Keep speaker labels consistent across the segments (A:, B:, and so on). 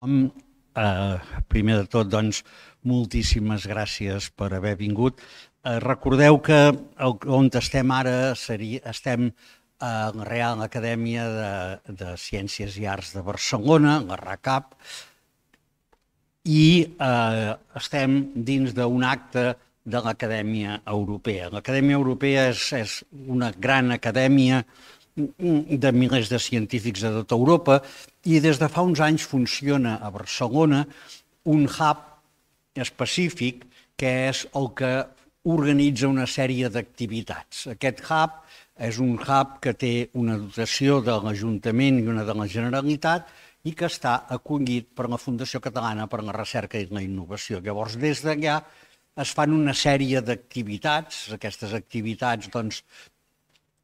A: Uh, primer de tot, doncs, moltíssimes gràcies per haver vingut. Uh, recordeu que el, on estem ara seria, estem a la Real Acadèmia de, de Ciències i Arts de Barcelona, la RACAP, i eh, estem dins d'un acte de l'Acadèmia Europea. L'Acadèmia Europea és, és una gran acadèmia de milers de científics de tota Europa i des de fa uns anys funciona a Barcelona un hub específic que és el que organitza una sèrie d'activitats. Aquest hub és un hub que té una dotació de l'Ajuntament i una de la Generalitat i que està acollit per la Fundació Catalana per la Recerca i la Innovació. Llavors, des d'allà es fan una sèrie d'activitats. Aquestes activitats doncs,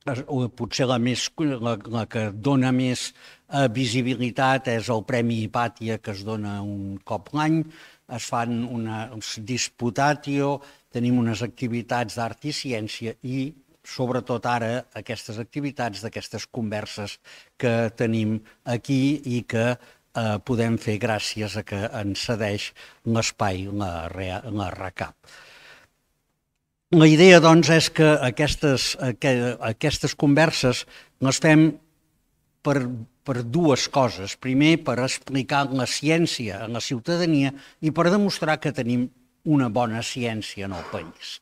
A: o potser la, més, la, la que dona més eh, visibilitat és el Premi Hipàtia que es dona un cop l'any, es fan una, uns disputatio, tenim unes activitats d'art i ciència i sobretot ara aquestes activitats d'aquestes converses que tenim aquí i que eh, podem fer gràcies a que ens cedeix l'espai, la, la RACAP. La idea, doncs, és que aquestes, que aquestes converses les fem per, per dues coses. Primer, per explicar la ciència a la ciutadania i per demostrar que tenim una bona ciència en el país.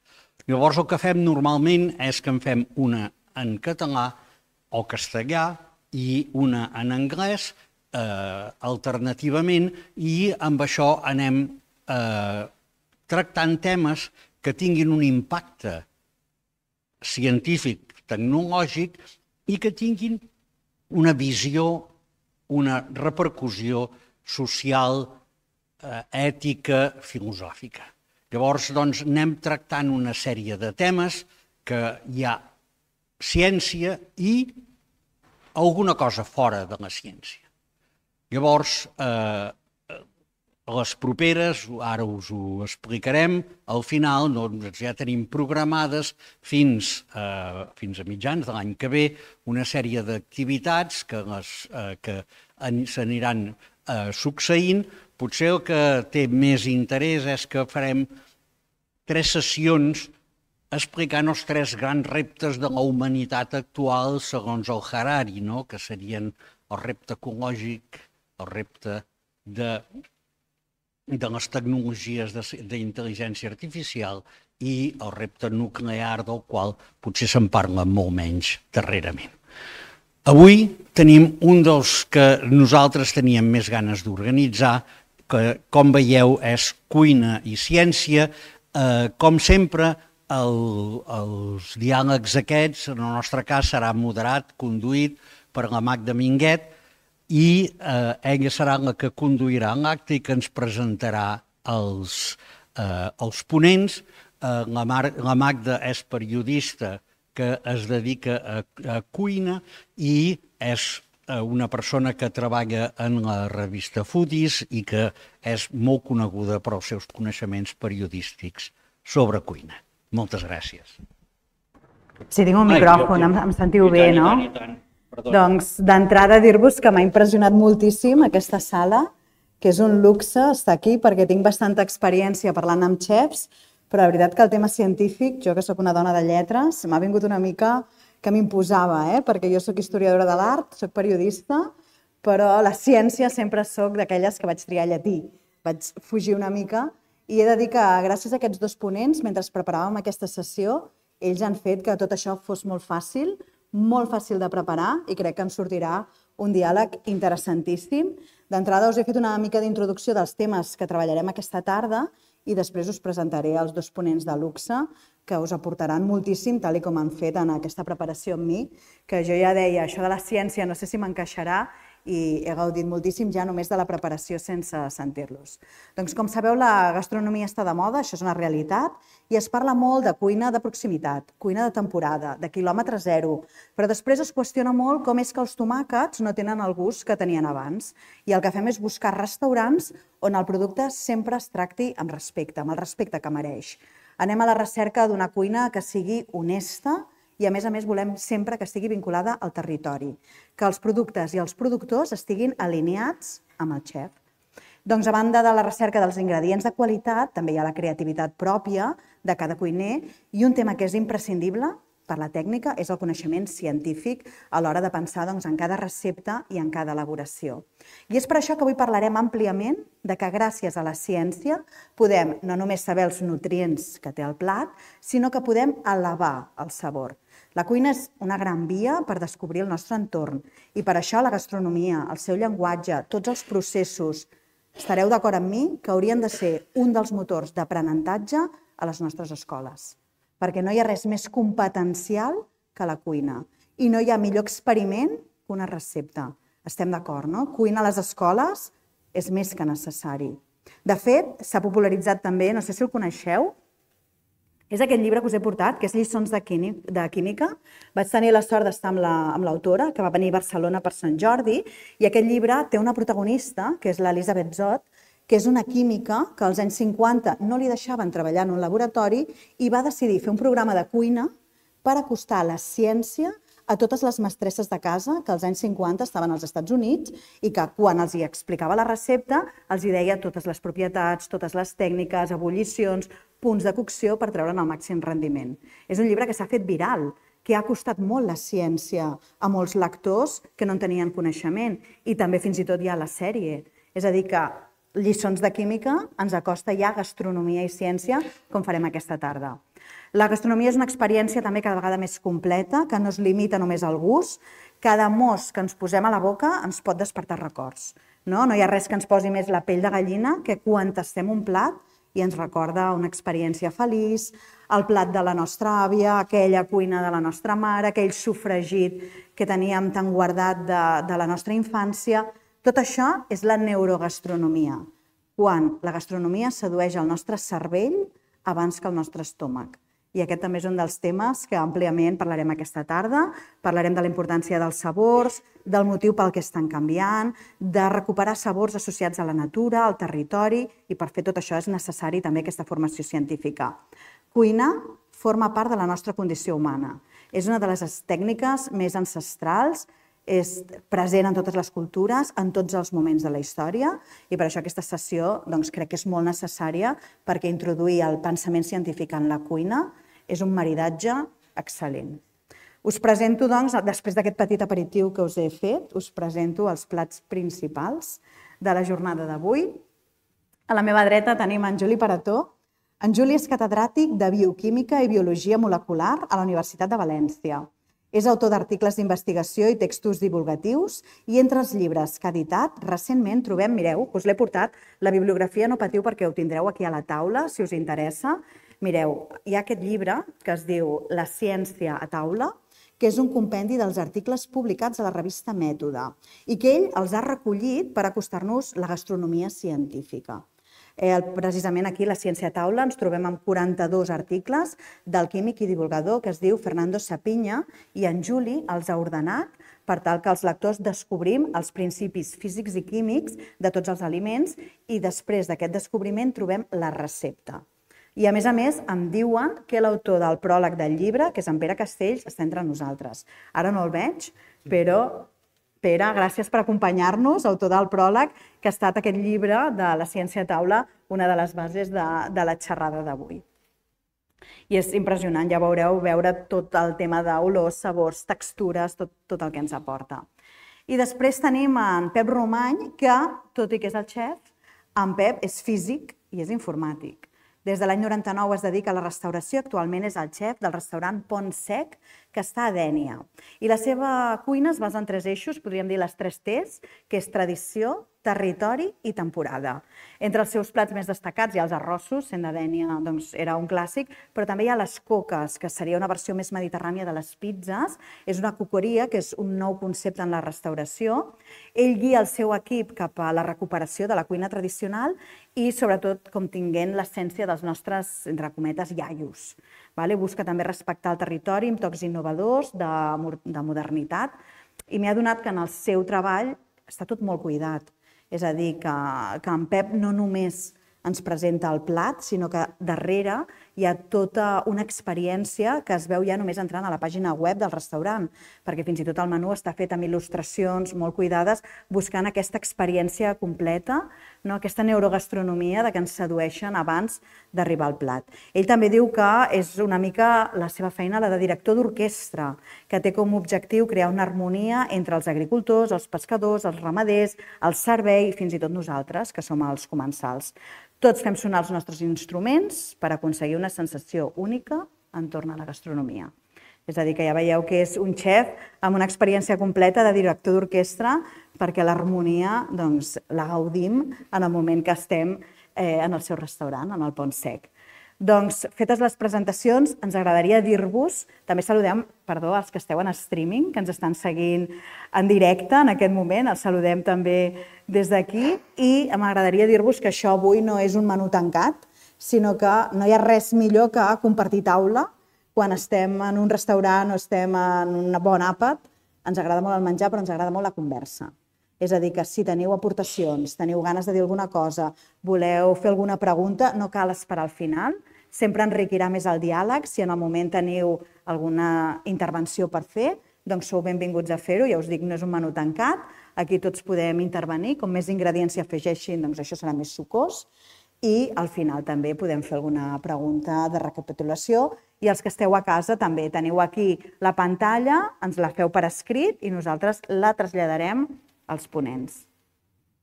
A: Llavors, el que fem normalment és que en fem una en català o castellà i una en anglès, eh, alternativament, i amb això anem eh, tractant temes tinguin un impacte científic, tecnològic i que tinguin una visió, una repercussió social, eh, ètica, filosòfica. Llavors, doncs, anem tractant una sèrie de temes que hi ha ciència i alguna cosa fora de la ciència. Llavors, eh, les properes, ara us ho explicarem, al final doncs, ja tenim programades fins, eh, fins a mitjans de l'any que ve una sèrie d'activitats que, les, eh, que s'aniran eh, succeint. Potser el que té més interès és que farem tres sessions explicant els tres grans reptes de la humanitat actual segons el Harari, no? que serien el repte ecològic, el repte de de les tecnologies d'intel·ligència artificial i el repte nuclear del qual potser se'n parla molt menys darrerament. Avui tenim un dels que nosaltres teníem més ganes d'organitzar, que com veieu és cuina i ciència. Eh, com sempre, el, els diàlegs aquests, en el nostre cas, serà moderat, conduït per la Magda Minguet, i eh, ella serà la que conduirà l'acte i que ens presentarà els, eh, els ponents. Eh, la, Mar la Magda és periodista que es dedica a, a cuina i és eh, una persona que treballa en la revista Foodies i que és molt coneguda per als seus coneixements periodístics sobre cuina. Moltes gràcies.
B: Sí, tinc un micròfon, em, em sentiu bé, no? I tant, i tant. Doncs d'entrada dir-vos que m'ha impressionat moltíssim aquesta sala, que és un luxe estar aquí perquè tinc bastanta experiència parlant amb xefs, però la veritat que el tema científic, jo que sóc una dona de lletres, m'ha vingut una mica que m'imposava, eh? perquè jo sóc historiadora de l'art, sóc periodista, però la ciència sempre sóc d'aquelles que vaig triar llatí. Vaig fugir una mica i he de dir que gràcies a aquests dos ponents, mentre preparàvem aquesta sessió, ells han fet que tot això fos molt fàcil, molt fàcil de preparar i crec que ens sortirà un diàleg interessantíssim. D'entrada us he fet una mica d'introducció dels temes que treballarem aquesta tarda i després us presentaré els dos ponents de luxe que us aportaran moltíssim, tal com han fet en aquesta preparació amb mi, que jo ja deia, això de la ciència no sé si m'encaixarà i he gaudit moltíssim ja només de la preparació sense sentir-los. Doncs com sabeu, la gastronomia està de moda, això és una realitat, i es parla molt de cuina de proximitat, cuina de temporada, de quilòmetre zero, però després es qüestiona molt com és que els tomàquets no tenen el gust que tenien abans. I el que fem és buscar restaurants on el producte sempre es tracti amb respecte, amb el respecte que mereix. Anem a la recerca d'una cuina que sigui honesta, i a més a més volem sempre que estigui vinculada al territori, que els productes i els productors estiguin alineats amb el xef. Doncs a banda de la recerca dels ingredients de qualitat, també hi ha la creativitat pròpia de cada cuiner i un tema que és imprescindible per la tècnica és el coneixement científic a l'hora de pensar doncs, en cada recepta i en cada elaboració. I és per això que avui parlarem àmpliament de que gràcies a la ciència podem no només saber els nutrients que té el plat, sinó que podem elevar el sabor. La cuina és una gran via per descobrir el nostre entorn i per això la gastronomia, el seu llenguatge, tots els processos, estareu d'acord amb mi que haurien de ser un dels motors d'aprenentatge a les nostres escoles, perquè no hi ha res més competencial que la cuina i no hi ha millor experiment que una recepta. Estem d'acord, no? Cuina a les escoles és més que necessari. De fet, s'ha popularitzat també, no sé si el coneixeu, és aquest llibre que us he portat, que és Lliçons de, de Química. Vaig tenir la sort d'estar amb l'autora, la, que va venir a Barcelona per Sant Jordi, i aquest llibre té una protagonista, que és l'Elisabet Zot, que és una química que als anys 50 no li deixaven treballar en un laboratori i va decidir fer un programa de cuina per acostar la ciència a totes les mestresses de casa que als anys 50 estaven als Estats Units i que quan els hi explicava la recepta els hi deia totes les propietats, totes les tècniques, ebullicions, punts de cocció per treure'n el màxim rendiment. És un llibre que s'ha fet viral, que ha costat molt la ciència a molts lectors que no en tenien coneixement i també fins i tot hi ha la sèrie. És a dir, que lliçons de química ens acosta ja gastronomia i ciència, com farem aquesta tarda. La gastronomia és una experiència també cada vegada més completa, que no es limita només al gust. Cada mos que ens posem a la boca ens pot despertar records. No, no hi ha res que ens posi més la pell de gallina que quan tastem un plat i ens recorda una experiència feliç, el plat de la nostra àvia, aquella cuina de la nostra mare, aquell sofregit que teníem tan guardat de, de la nostra infància. Tot això és la neurogastronomia, quan la gastronomia sedueix el nostre cervell abans que el nostre estómac i aquest també és un dels temes que àmpliament parlarem aquesta tarda. Parlarem de la importància dels sabors, del motiu pel que estan canviant, de recuperar sabors associats a la natura, al territori, i per fer tot això és necessari també aquesta formació científica. Cuinar forma part de la nostra condició humana. És una de les tècniques més ancestrals és present en totes les cultures, en tots els moments de la història, i per això aquesta sessió doncs, crec que és molt necessària perquè introduir el pensament científic en la cuina és un maridatge excel·lent. Us presento, doncs, després d'aquest petit aperitiu que us he fet, us presento els plats principals de la jornada d'avui. A la meva dreta tenim en Juli Parató. En Juli és catedràtic de Bioquímica i Biologia Molecular a la Universitat de València. És autor d'articles d'investigació i textos divulgatius i entre els llibres que ha editat, recentment trobem, mireu, us l'he portat, la bibliografia no patiu perquè ho tindreu aquí a la taula, si us interessa, Mireu, hi ha aquest llibre que es diu La ciència a taula, que és un compendi dels articles publicats a la revista Mètode i que ell els ha recollit per acostar-nos la gastronomia científica. Eh, precisament aquí, la Ciència a Taula, ens trobem amb 42 articles del químic i divulgador que es diu Fernando Sapinya i en Juli els ha ordenat per tal que els lectors descobrim els principis físics i químics de tots els aliments i després d'aquest descobriment trobem la recepta. I a més a més em diuen que l'autor del pròleg del llibre, que és en Pere Castells, està entre nosaltres. Ara no el veig, però Pere, gràcies per acompanyar-nos, autor del pròleg, que ha estat aquest llibre de la ciència taula, una de les bases de, de la xerrada d'avui. I és impressionant, ja veureu, veure tot el tema d'olors, sabors, textures, tot, tot el que ens aporta. I després tenim en Pep Romany, que, tot i que és el xef, en Pep és físic i és informàtic. Des de l'any 99 es dedica a la restauració, actualment és el xef del restaurant Pont Sec, que està a Dènia. I la seva cuina es basa en tres eixos, podríem dir les tres T's, que és tradició, territori i temporada. Entre els seus plats més destacats hi ha els arrossos, sent de Dènia doncs, era un clàssic, però també hi ha les coques, que seria una versió més mediterrània de les pizzas. És una coqueria, que és un nou concepte en la restauració. Ell guia el seu equip cap a la recuperació de la cuina tradicional i, sobretot, com tinguent l'essència dels nostres, entre cometes, iaios. Vale? Busca també respectar el territori amb tocs innovadors, de, de modernitat, i m'ha donat que en el seu treball està tot molt cuidat. És a dir, que, que en Pep no només ens presenta el plat, sinó que darrere hi ha tota una experiència que es veu ja només entrant a la pàgina web del restaurant, perquè fins i tot el menú està fet amb il·lustracions molt cuidades, buscant aquesta experiència completa, no? aquesta neurogastronomia de que ens sedueixen abans d'arribar al plat. Ell també diu que és una mica la seva feina, la de director d'orquestra, que té com a objectiu crear una harmonia entre els agricultors, els pescadors, els ramaders, el servei i fins i tot nosaltres, que som els comensals. Tots fem sonar els nostres instruments per aconseguir una sensació única entorn a la gastronomia. És a dir, que ja veieu que és un xef amb una experiència completa de director d'orquestra perquè l'harmonia doncs, la gaudim en el moment que estem eh, en el seu restaurant, en el Pont Sec. Doncs, fetes les presentacions, ens agradaria dir-vos, també saludem, perdó, als que esteu en streaming, que ens estan seguint en directe en aquest moment, els saludem també des d'aquí, i m'agradaria dir-vos que això avui no és un menú tancat, sinó que no hi ha res millor que compartir taula quan estem en un restaurant o estem en un bon àpat, ens agrada molt el menjar, però ens agrada molt la conversa. És a dir, que si teniu aportacions, teniu ganes de dir alguna cosa, voleu fer alguna pregunta, no cal esperar al final, sempre enriquirà més el diàleg. Si en el moment teniu alguna intervenció per fer, doncs sou benvinguts a fer-ho. Ja us dic, no és un menú tancat, aquí tots podem intervenir, com més ingredients s'hi afegeixin, doncs això serà més sucós. I al final també podem fer alguna pregunta de recapitulació i els que esteu a casa també teniu aquí la pantalla, ens la feu per escrit i nosaltres la traslladarem als ponents.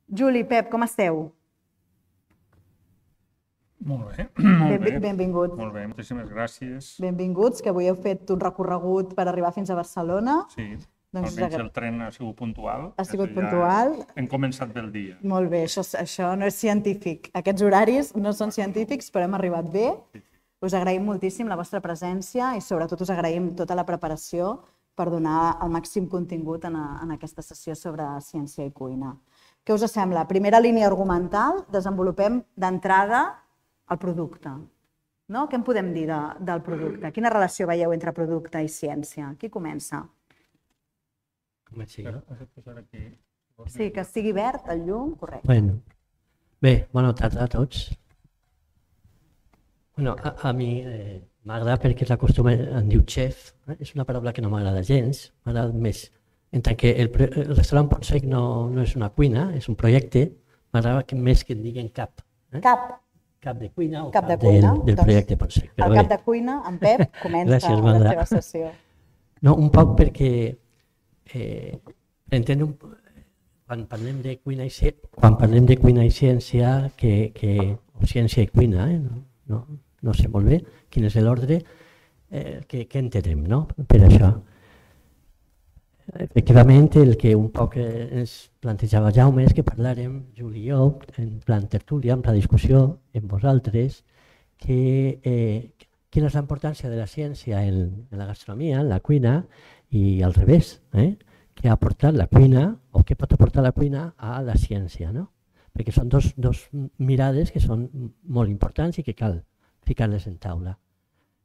B: Juli, Pep, com esteu?
C: Molt bé, molt bé.
B: Benvingut.
C: Molt bé, moltíssimes gràcies.
B: Benvinguts, que avui heu fet un recorregut per arribar fins a Barcelona.
C: Sí, doncs almenys el tren ha sigut puntual.
B: Ha sigut puntual.
C: Hem començat bé el dia.
B: Molt bé, això, això no és científic. Aquests horaris no són científics, però hem arribat bé. Us agraïm moltíssim la vostra presència i sobretot us agraïm tota la preparació per donar el màxim contingut en, a, en aquesta sessió sobre ciència i cuina. Què us sembla? Primera línia argumental, desenvolupem d'entrada el producte. No? Què en podem dir de, del producte? Quina relació veieu entre producte i ciència? Qui comença? Sí, que estigui verd el llum, correcte.
D: Bueno. Bé, bona tarda a tots. Bueno, a, a mi eh, M'agrada perquè l'acostuma, em diu chef, eh? és una paraula que no m'agrada gens, m'agrada més. En tant que el, el restaurant Pontsec no, no és una cuina, és un projecte, m'agrada que més que en diguen cap.
B: Eh? Cap.
D: Cap de cuina o
B: cap, cap de cuina.
D: del, del doncs, projecte.
B: Però el cap de cuina, en Pep, comença Gràcies, la seva sessió.
D: No, un poc perquè eh, entendre un, quan parlem de cuina i quan parlem de cuina i ciència, que, que, o ciència i cuina, eh, no, no, no sé molt bé quin és l'ordre eh, que, que entenem no? per això. Efectivament, el que un poc ens plantejava Jaume és que parlàrem, Juli i jo, en plan tertúlia, en la discussió amb vosaltres, que, eh, quina és la importància de la ciència en, en la gastronomia, en la cuina, i al revés, eh? que ha aportat la cuina o què pot aportar la cuina a la ciència, no? perquè són dos, dos mirades que són molt importants i que cal ficar-les en taula.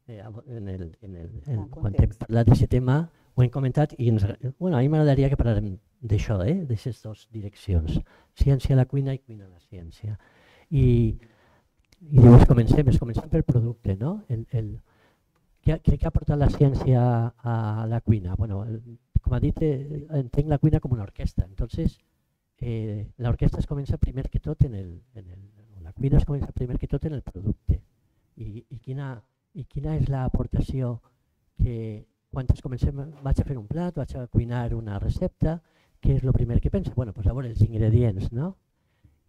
D: Eh, en el, en el, en, quan hem parlat d'aquest tema ho hem comentat i ens, bueno, a mi m'agradaria que parlem d'això, eh, d'aquestes dues direccions, ciència a la cuina i cuina a la ciència. I, i llavors comencem, es comencem pel producte, no? El, el, què, què, ha portat la ciència a la cuina? Bueno, el, com ha dit, eh, entenc la cuina com una orquestra, entonces eh, l'orquestra es comença primer que tot en el, en el, la cuina es comença primer que tot en el producte i, i, quina, i quina és l'aportació que quan es comencem, vaig a fer un plat, vaig a cuinar una recepta, què és el primer que pensa? Bueno, pues a veure els ingredients, no?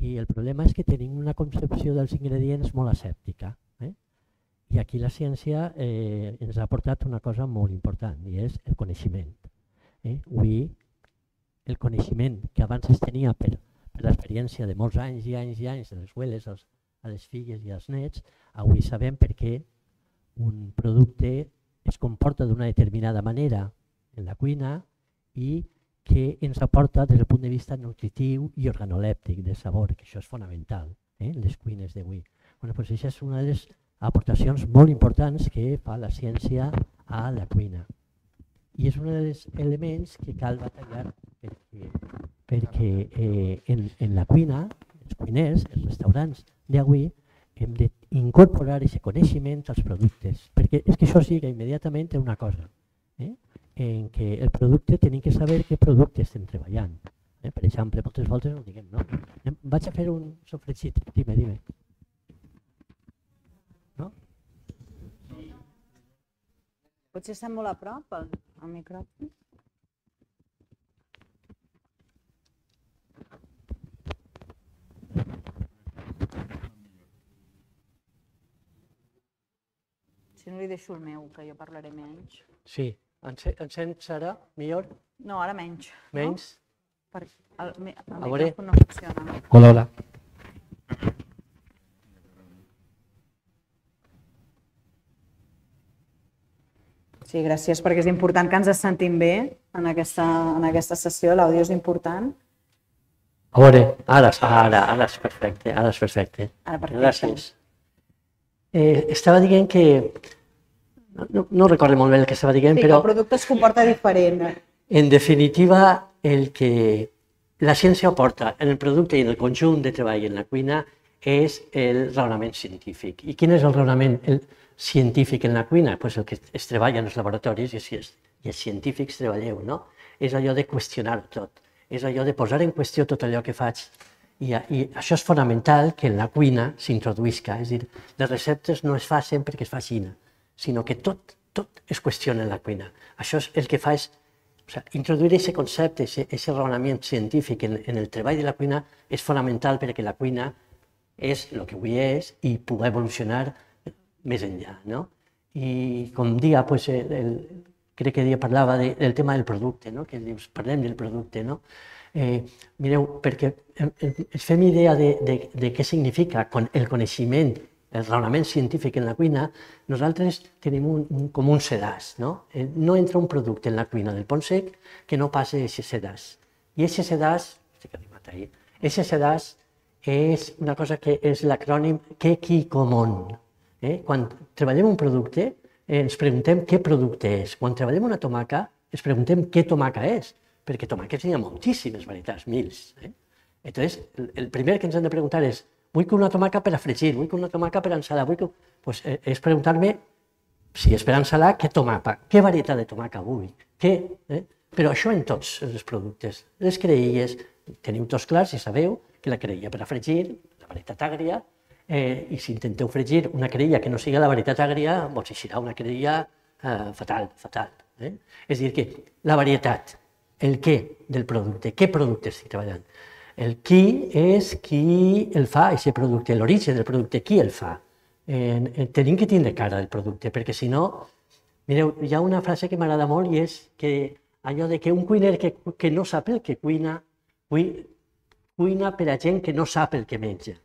D: I el problema és que tenim una concepció dels ingredients molt asèptica. Eh? I aquí la ciència eh, ens ha aportat una cosa molt important i és el coneixement. Eh? Avui el coneixement que abans es tenia per, per l'experiència de molts anys i anys i anys de les els, a les filles i als nets, avui sabem per què un producte es comporta d'una determinada manera en la cuina i que ens aporta des del punt de vista nutritiu i organolèptic de sabor, que això és fonamental eh, en les cuines d'avui. Bueno, pues això és una de les aportacions molt importants que fa la ciència a la cuina. I és un dels elements que cal batallar perquè, perquè eh, en, en la cuina els cuiners, els restaurants d'avui, hem d'incorporar aquest coneixement als productes, perquè és que això siga immediatament una cosa, eh? en què el producte tenim que saber què producte estem treballant. Eh? Per exemple, moltes voltes no diguem, no? Vaig a fer un sofregit, dime, dime. No?
B: Potser estem molt a prop, al, al micròfon. Si no li deixo el meu, que jo parlaré menys.
D: Sí. Encens ara, millor?
B: No, ara menys.
D: Menys?
B: No? Per, el, el, el
D: a veure.
B: no funciona.
D: Hola, hola.
B: Sí, gràcies, perquè és important que ens sentim bé en aquesta, en aquesta sessió, l'àudio és important.
D: A veure, ara, ara, ara és perfecte, ara és perfecte.
B: Ara perfecte.
D: Gràcies. Eh, estava dient que no, no recordo molt bé el que estava dient,
B: sí,
D: però...
B: el producte es comporta diferent.
D: En definitiva, el que la ciència aporta en el producte i en el conjunt de treball en la cuina és el raonament científic. I quin és el raonament el científic en la cuina? Pues el que es treballa en els laboratoris i, si és, i els científics treballeu, no? És allò de qüestionar tot, és allò de posar en qüestió tot allò que faig. I, I això és fonamental que en la cuina s'introduïsca, és a dir, les receptes no es facin perquè es facin, sinó que tot, tot es qüestiona en la cuina. Això és el que fa és o sigui, introduir aquest concepte, aquest raonament científic en, en el treball de la cuina és fonamental perquè la cuina és el que avui és i pugui evolucionar més enllà. No? I com dia, pues, el, el, crec que dia parlava de, del tema del producte, no? que dius, parlem del producte. No? Eh, mireu, perquè ens fem idea de, de, de què significa el coneixement el raonament científic en la cuina, nosaltres tenim un, un, com un sedàs. No? Eh, no entra un producte en la cuina del pont sec que no passi aquest sedàs. I aquest sedàs, estic animat ahir, aquest sedàs és una cosa que és l'acrònim que, qui, com, on. Eh? Quan treballem un producte, eh, ens preguntem què producte és. Quan treballem una tomaca, ens preguntem què tomaca és, perquè tomaques hi ha moltíssimes varietats, mils. Eh? Entonces, el primer que ens hem de preguntar és vull que una tomaca per a fregir, vull que una tomaca per a ensalar, vull que... Pues, eh, és preguntar-me si és per a ensalar, què tomaca, què varietat de tomaca vull, què... Eh? Però això en tots els productes. Les creïlles, teniu tots clars i sabeu que la creïlla per a fregir, la varietat àgria, eh, i si intenteu fregir una creïlla que no sigui la varietat àgria, vos eixirà una creïlla eh, fatal, fatal. Eh? És a dir, que la varietat, el què del producte, què producte estic treballant, el qui és qui el fa, aquest producte, l'origen del producte, qui el fa. Eh, tenim que tindre cara del producte, perquè si no, mireu, hi ha una frase que m'agrada molt i és que allò de que un cuiner que, que no sap el que cuina, cuina per a gent que no sap el que menja.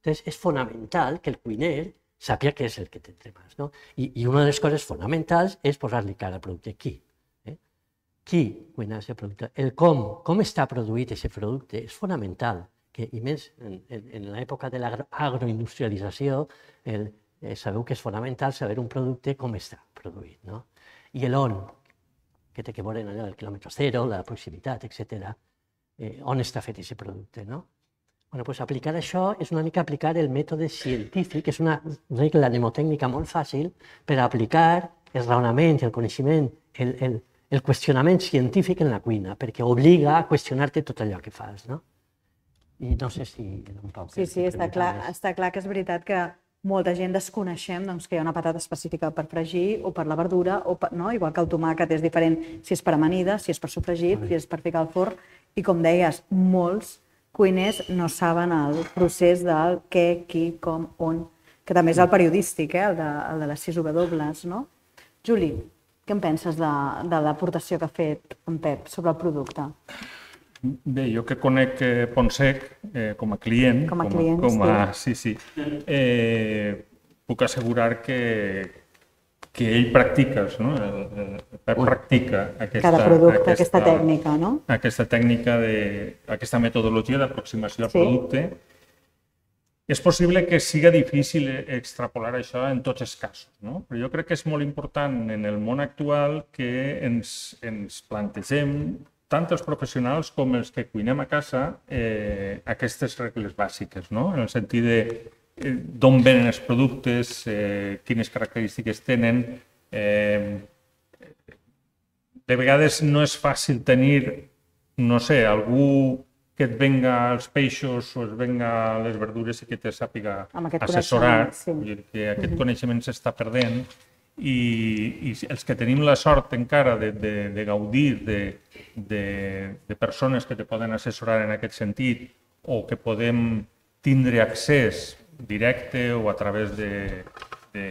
D: Entonces, és fonamental que el cuiner sàpia què és el que té entre mans. No? I, I una de les coses fonamentals és posar-li cara al producte. Qui? Qui cuina aquest producte, el com, com està produït aquest producte, és fonamental, que, i més en, en, en l'època de l'agroindustrialització, el, eh, sabeu que és fonamental saber un producte com està produït, no? I l'on, que té que veure allò del quilòmetre zero, la proximitat, etc. Eh, on està fet aquest producte, no? Bueno, pues aplicar això és una mica aplicar el mètode científic, és una regla mnemotècnica molt fàcil per aplicar el raonament, el coneixement, el, el, el qüestionament científic en la cuina, perquè obliga a qüestionar-te tot allò que fas, no? I no sé si... Un poc
B: sí, sí, està clar, més. està clar que és veritat que molta gent desconeixem doncs, que hi ha una patata específica per fregir o per la verdura, o per, no? igual que el tomàquet és diferent si és per amanida, si és per sofregit, si és per ficar al forn, i com deies, molts cuiners no saben el procés del què, qui, com, on, que també és el periodístic, eh? el, de, el de les 6 W, no? Juli, què en penses de, de l'aportació que ha fet en Pep sobre el producte?
C: Bé, jo que conec eh, Ponsec eh, com a client,
B: com a, client,
C: com a, com a sí, sí, eh, puc assegurar que, que ell practica, no? el, el Pep practica aquesta,
B: Cada producte, aquesta, aquesta tècnica, no?
C: Aquesta tècnica, de, aquesta metodologia d'aproximació al sí. producte és possible que siga difícil extrapolar això en tots els casos, no? però jo crec que és molt important en el món actual que ens, ens plantegem, tant els professionals com els que cuinem a casa, eh, aquestes regles bàsiques, no? en el sentit de eh, d'on venen els productes, eh, quines característiques tenen. Eh, de vegades no és fàcil tenir, no sé, algú que et venga els peixos o es venga les verdures i que te sàpiga assessorar. Sí. Que aquest uh -huh. coneixement s'està perdent i, i els que tenim la sort encara de, de, de gaudir de, de, de persones que te poden assessorar en aquest sentit o que podem tindre accés directe o a través de, de,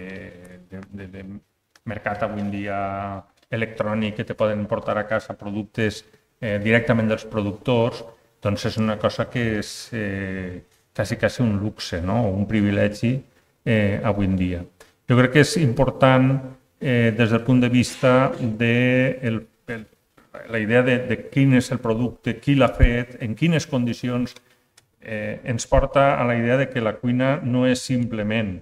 C: de, de, de mercat avui en dia electrònic que te poden portar a casa productes eh, directament dels productors, doncs és una cosa que és eh, quasi, quasi un luxe, no? un privilegi eh, avui en dia. Jo crec que és important eh, des del punt de vista de el, el, la idea de, de quin és el producte, qui l'ha fet, en quines condicions, eh, ens porta a la idea de que la cuina no és simplement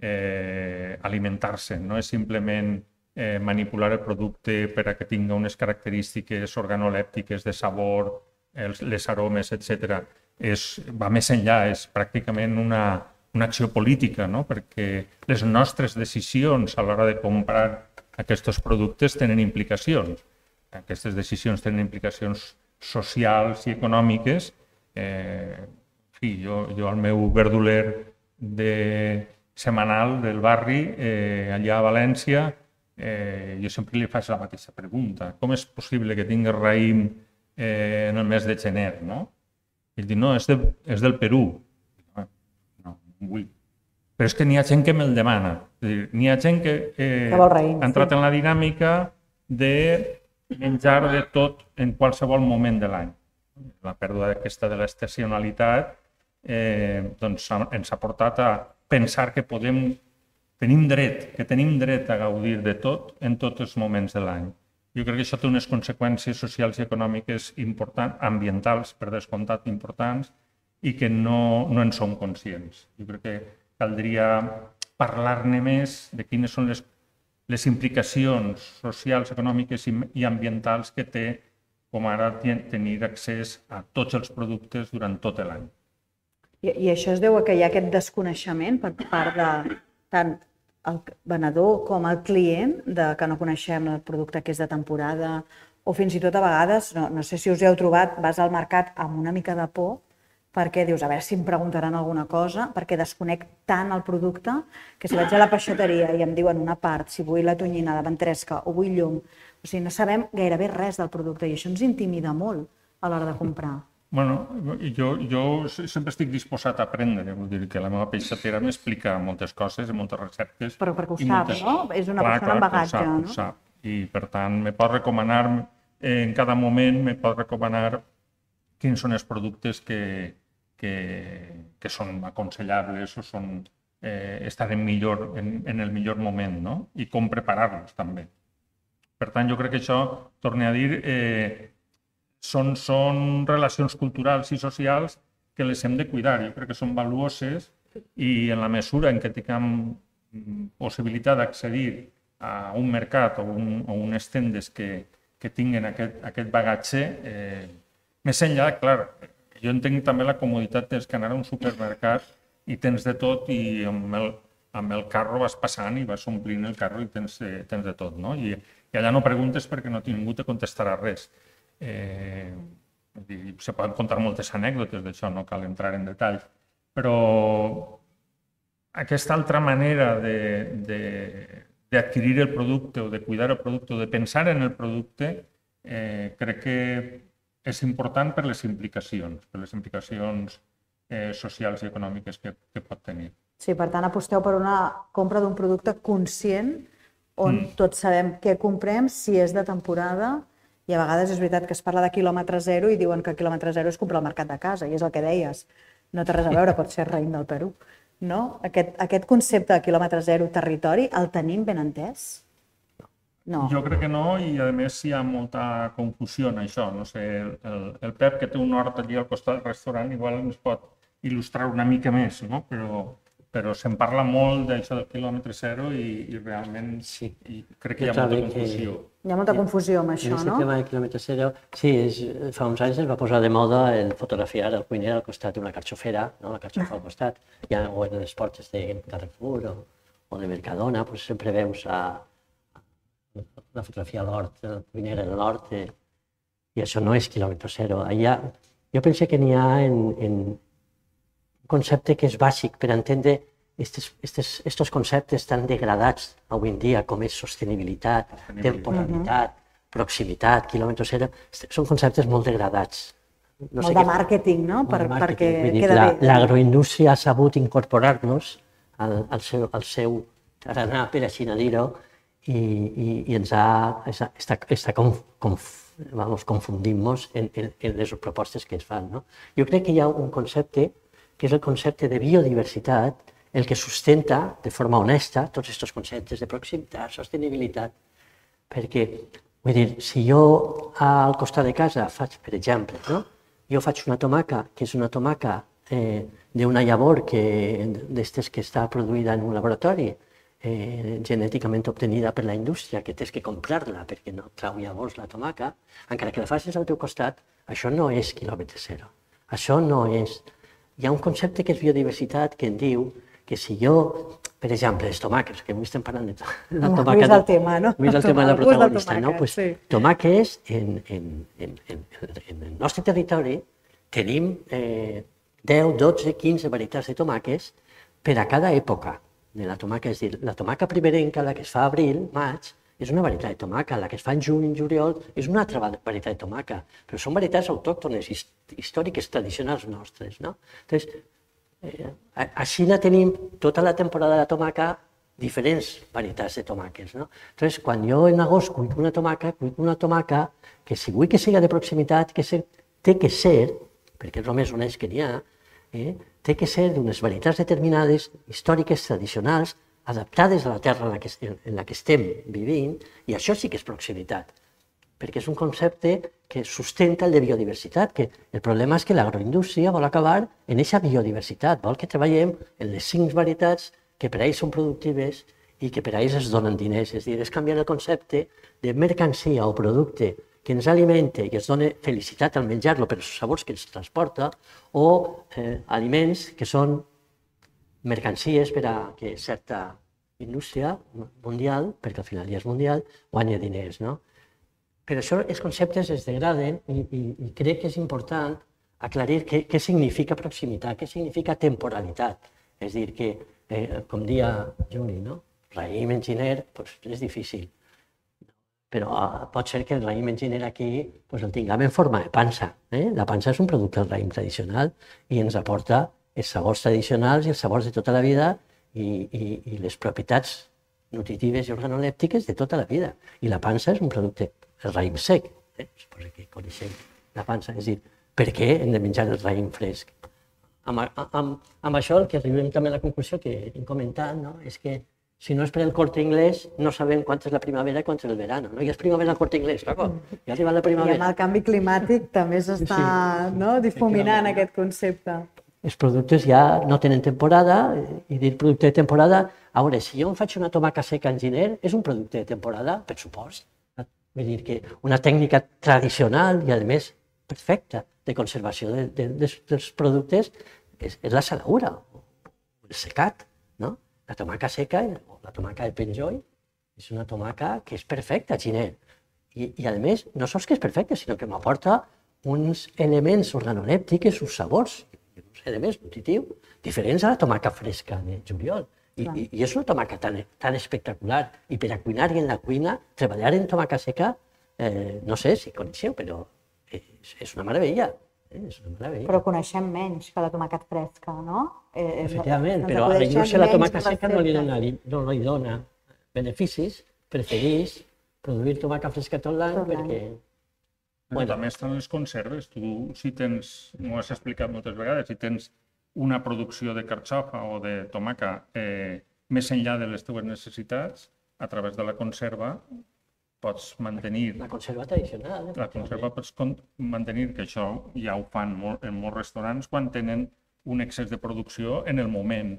C: eh, alimentar-se, no és simplement eh, manipular el producte per a que tinga unes característiques organolèptiques de sabor, els, les aromes, etc. És, va més enllà, és pràcticament una, una acció política, no? perquè les nostres decisions a l'hora de comprar aquests productes tenen implicacions. Aquestes decisions tenen implicacions socials i econòmiques. Eh, fi, jo, jo al meu verduler de setmanal del barri, eh, allà a València, eh, jo sempre li faig la mateixa pregunta. Com és possible que tingui raïm eh, en el mes de gener, no? I diu, no, és, de, és del Perú. No, no vull. Però és que n'hi ha gent que me'l demana. N'hi ha gent que eh, raïm, ha entrat sí. en la dinàmica de menjar de tot en qualsevol moment de l'any. La pèrdua aquesta de l'estacionalitat eh, doncs, ens ha portat a pensar que podem tenim dret, que tenim dret a gaudir de tot en tots els moments de l'any. Jo crec que això té unes conseqüències socials i econòmiques importants, ambientals, per descomptat, importants, i que no, no en som conscients. Jo crec que caldria parlar-ne més de quines són les, les implicacions socials, econòmiques i, i ambientals que té com ara tenir accés a tots els productes durant tot l'any.
B: I, I això es deu a que hi ha aquest desconeixement per part de tant el venedor com el client de que no coneixem el producte que és de temporada o fins i tot a vegades, no, no sé si us heu trobat, vas al mercat amb una mica de por perquè dius, a veure si em preguntaran alguna cosa, perquè desconec tant el producte que si vaig a la peixateria i em diuen una part, si vull la tonyina de ventresca o vull llum, o sigui, no sabem gairebé res del producte i això ens intimida molt a l'hora de comprar.
C: Bueno, jo, jo sempre estic disposat a aprendre, vull dir que la meva peixatera m'explica moltes coses, moltes receptes.
B: Però perquè ho sap, moltes... no? És una clar, persona clar, amb bagatge,
C: sap,
B: no?
C: Ho sap, i per tant me pot recomanar, eh, en cada moment me pot recomanar quins són els productes que, que, que són aconsellables o són, eh, estan en, millor, en, en el millor moment, no? I com preparar-los també. Per tant, jo crec que això, torne a dir, eh, són, són relacions culturals i socials que les hem de cuidar. Jo crec que són valuoses i en la mesura en què tinguem possibilitat d'accedir a un mercat o, un, o unes tendes que, que tinguen aquest, aquest bagatge, eh, més enllà, clar, jo entenc també la comoditat des que anar a un supermercat i tens de tot i amb el, amb el carro vas passant i vas omplint el carro i tens, eh, tens de tot, no? I, I allà no preguntes perquè no ningú te contestarà res. Eh, dir, se poden contar moltes anècdotes d'això, no cal entrar en detalls, però aquesta altra manera d'adquirir el producte o de cuidar el producte o de pensar en el producte eh, crec que és important per les implicacions, per les implicacions eh, socials i econòmiques que, que pot tenir.
B: Sí, per tant, aposteu per una compra d'un producte conscient on mm. tots sabem què comprem, si és de temporada i a vegades és veritat que es parla de quilòmetre zero i diuen que quilòmetre zero és comprar al mercat de casa, i és el que deies. No té res a veure, pot ser raïm del Perú. No? Aquest, aquest concepte de quilòmetre zero territori el tenim ben entès?
C: No. Jo crec que no, i a més hi ha molta confusió en això. No sé, el, el Pep, que té un hort allí al costat del restaurant, igual ens pot il·lustrar una mica més, no? però però se'n parla molt d'això del quilòmetre zero i, i realment
D: Sí.
C: i crec que hi ha molta
D: trobo que-
C: confusió.
B: Hi ha molta confusió amb això, no?
D: tema de quilòmetre zero, sí, és, fa uns anys es va posar de moda el fotografiar el cuiner al costat d'una carxofera, no? la carxofa al costat, ja, o en les portes de Carrefour o, o de Mercadona, pues sempre veus a, la fotografia a l'hort, el cuiner a l'hort, eh, i això no és quilòmetre zero. Allà, jo penso que n'hi ha en, en un concepte que és bàsic per entendre estos, estos, estos conceptes tan degradats avui en dia, com és sostenibilitat, temporalitat, proximitat, quilòmetre zero, són conceptes molt degradats.
B: No Molt de màrqueting, no? Per, perquè queda
D: la-
B: bé.
D: L'agroindústria ha sabut incorporar-nos al, al, seu, al seu tarannà, per així dir-ho, i, i, i ens ha, està, està, està conf, conf, vamos, confundint-nos en, en, en les propostes que es fan. No? Jo crec que hi ha un concepte, que és el concepte de biodiversitat, el que sustenta de forma honesta tots aquests conceptes de proximitat, sostenibilitat, perquè, vull dir, si jo al costat de casa faig, per exemple, no? jo faig una tomaca, que és una tomaca eh, d'una llavor d'estes que està produïda en un laboratori, eh, genèticament obtenida per la indústria, que tens que comprar-la perquè no trau llavors la tomaca, encara que la facis al teu costat, això no és quilòmetre zero. Això no és... Hi ha un concepte que és biodiversitat que en diu que si jo, per exemple, les tomàquets, que avui estem parlant de la
B: Avui
D: tomàquet...
B: és el tema, no?
D: Avui és el tema de la protagonista, no? Pues,
B: sí.
D: tomàquets, en, en, en, en, en el nostre territori tenim eh, 10, 12, 15 varietats de tomàquets per a cada època de la tomaca. És a dir, la tomaca primerenca, la que es fa a abril, maig, és una varietat de tomaca. La que es fa en juny, juliol, és una altra va- varietat de tomaca. Però són varietats autòctones, his- històriques, tradicionals nostres, no? Entonces, eh, a- així tenim tota la temporada de la tomaca diferents varietats de tomàquets. No? Entonces, quan jo en agost cuido una tomaca, cuido una tomaca que si vull que siga de proximitat, que se, té que ser, perquè és el més honest que n'hi ha, eh, té que ser d'unes varietats determinades, històriques, tradicionals, adaptades a la terra en la, que, en la que estem vivint, i això sí que és proximitat perquè és un concepte que sustenta el de biodiversitat, que el problema és que l'agroindústria vol acabar en aquesta biodiversitat, vol que treballem en les cinc varietats que per a ells són productives i que per a ells es donen diners. És dir, és canviar el concepte de mercancia o producte que ens alimenta i ens dona felicitat al menjar-lo per els sabors que ens transporta, o eh, aliments que són mercancies per a que certa indústria mundial, perquè al final ja és mundial, guanya diners. No? Però això, els conceptes es degraden i, i, i crec que és important aclarir què, què significa proximitat, què significa temporalitat. És dir, que, eh, com dia Juli, no? raïm enginyer pues, és difícil. Però eh, pot ser que el raïm enginyer aquí pues, el tinguem en forma de pansa. Eh? La pansa és un producte del raïm tradicional i ens aporta els sabors tradicionals i els sabors de tota la vida i, i, i les propietats nutritives i organolèptiques de tota la vida. I la pansa és un producte, el raïm sec, eh? suposo que coneixem la pansa. És a dir, per què hem de menjar el raïm fresc? Amb, amb, amb això el que arribem també a la conclusió que hem comentat no? és que si no és per el corte inglès, no sabem quan és la primavera i quan és el verano. No? I és primavera al corte inglès, claro. Ja ha arribat la
B: I amb
D: primavera.
B: el canvi climàtic també s'està no, difuminant aquest concepte.
D: els productes ja no tenen temporada, i dir producte de temporada, a veure, si jo em faig una tomaca seca en giner, és un producte de temporada, per supost. Vull dir que una tècnica tradicional i, a més, perfecta de conservació de, de, de, dels productes és, és la saladura, o el secat, no? La tomaca seca, o la tomaca de penjoll, és una tomaca que és perfecta, giner. I, i a més, no sols que és perfecta, sinó que m'aporta uns elements organolèptics, uns sabors, uns elements nutritius diferents a la tomaca fresca de juliol. I, i, i és una tomaca tan, tan espectacular. I per a cuinar i en la cuina, treballar en tomaca seca, eh, no sé si coneixeu, però és, és una meravella. Eh? És una meravella.
B: Però coneixem menys que la tomàquet fresca, no? Eh,
D: Efectivament,
B: ens
D: però a la indústria la tomaca seca no li, dona, no li dona beneficis, preferís produir tomaca fresca tot l'any
B: Tot l'any.
D: perquè...
C: Bueno. També estan les conserves. Tu, si tens, m'ho has explicat moltes vegades, si tens una producció de carxofa o de tomaca eh, més enllà de les teves necessitats, a través de la conserva pots mantenir
D: La conserva tradicional. Eh?
C: la conserva pots mantenir, que això ja ho fan molt, en molts restaurants quan tenen un excés de producció en el moment.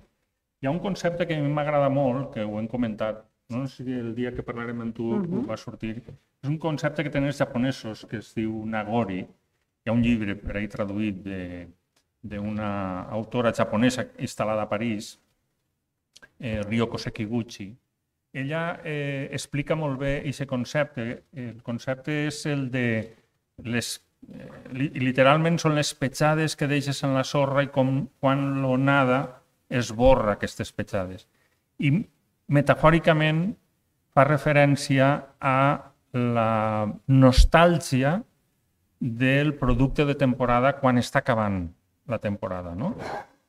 C: Hi ha un concepte que a mi m'agrada molt, que ho hem comentat, no sé si el dia que parlarem amb tu uh -huh. va sortir, és un concepte que tenen els japonesos que es diu Nagori. Hi ha un llibre per ahir traduït d'una autora japonesa instal·lada a París, eh, Ryoko Sekiguchi. Ella eh, explica molt bé aquest concepte. El concepte és el de les eh, literalment són les petjades que deixes en la sorra i com quan l'onada esborra aquestes petjades. I metafòricament fa referència a la nostàlgia del producte de temporada quan està acabant la temporada. No?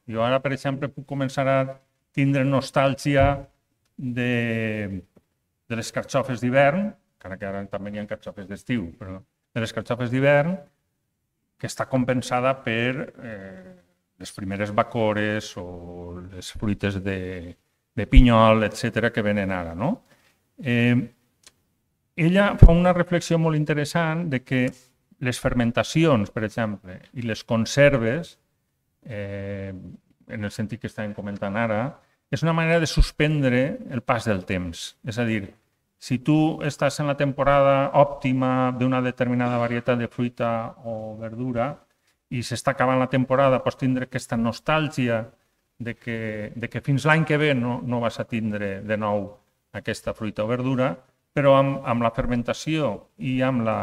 C: Jo ara, per exemple, puc començar a tindre nostàlgia de, de les carxofes d'hivern, encara que ara també hi ha carxofes d'estiu, però de les carxofes d'hivern, que està compensada per eh, les primeres bacores o les fruites de, de pinyol, etc que venen ara. No? Eh, ella fa una reflexió molt interessant de que les fermentacions, per exemple, i les conserves, eh, en el sentit que estàvem comentant ara, és una manera de suspendre el pas del temps. És a dir, si tu estàs en la temporada òptima d'una determinada varietat de fruita o verdura i s'està acabant la temporada, pots tindre aquesta nostàlgia de que, de que fins l'any que ve no, no vas a tindre de nou aquesta fruita o verdura, però amb, amb la fermentació i amb la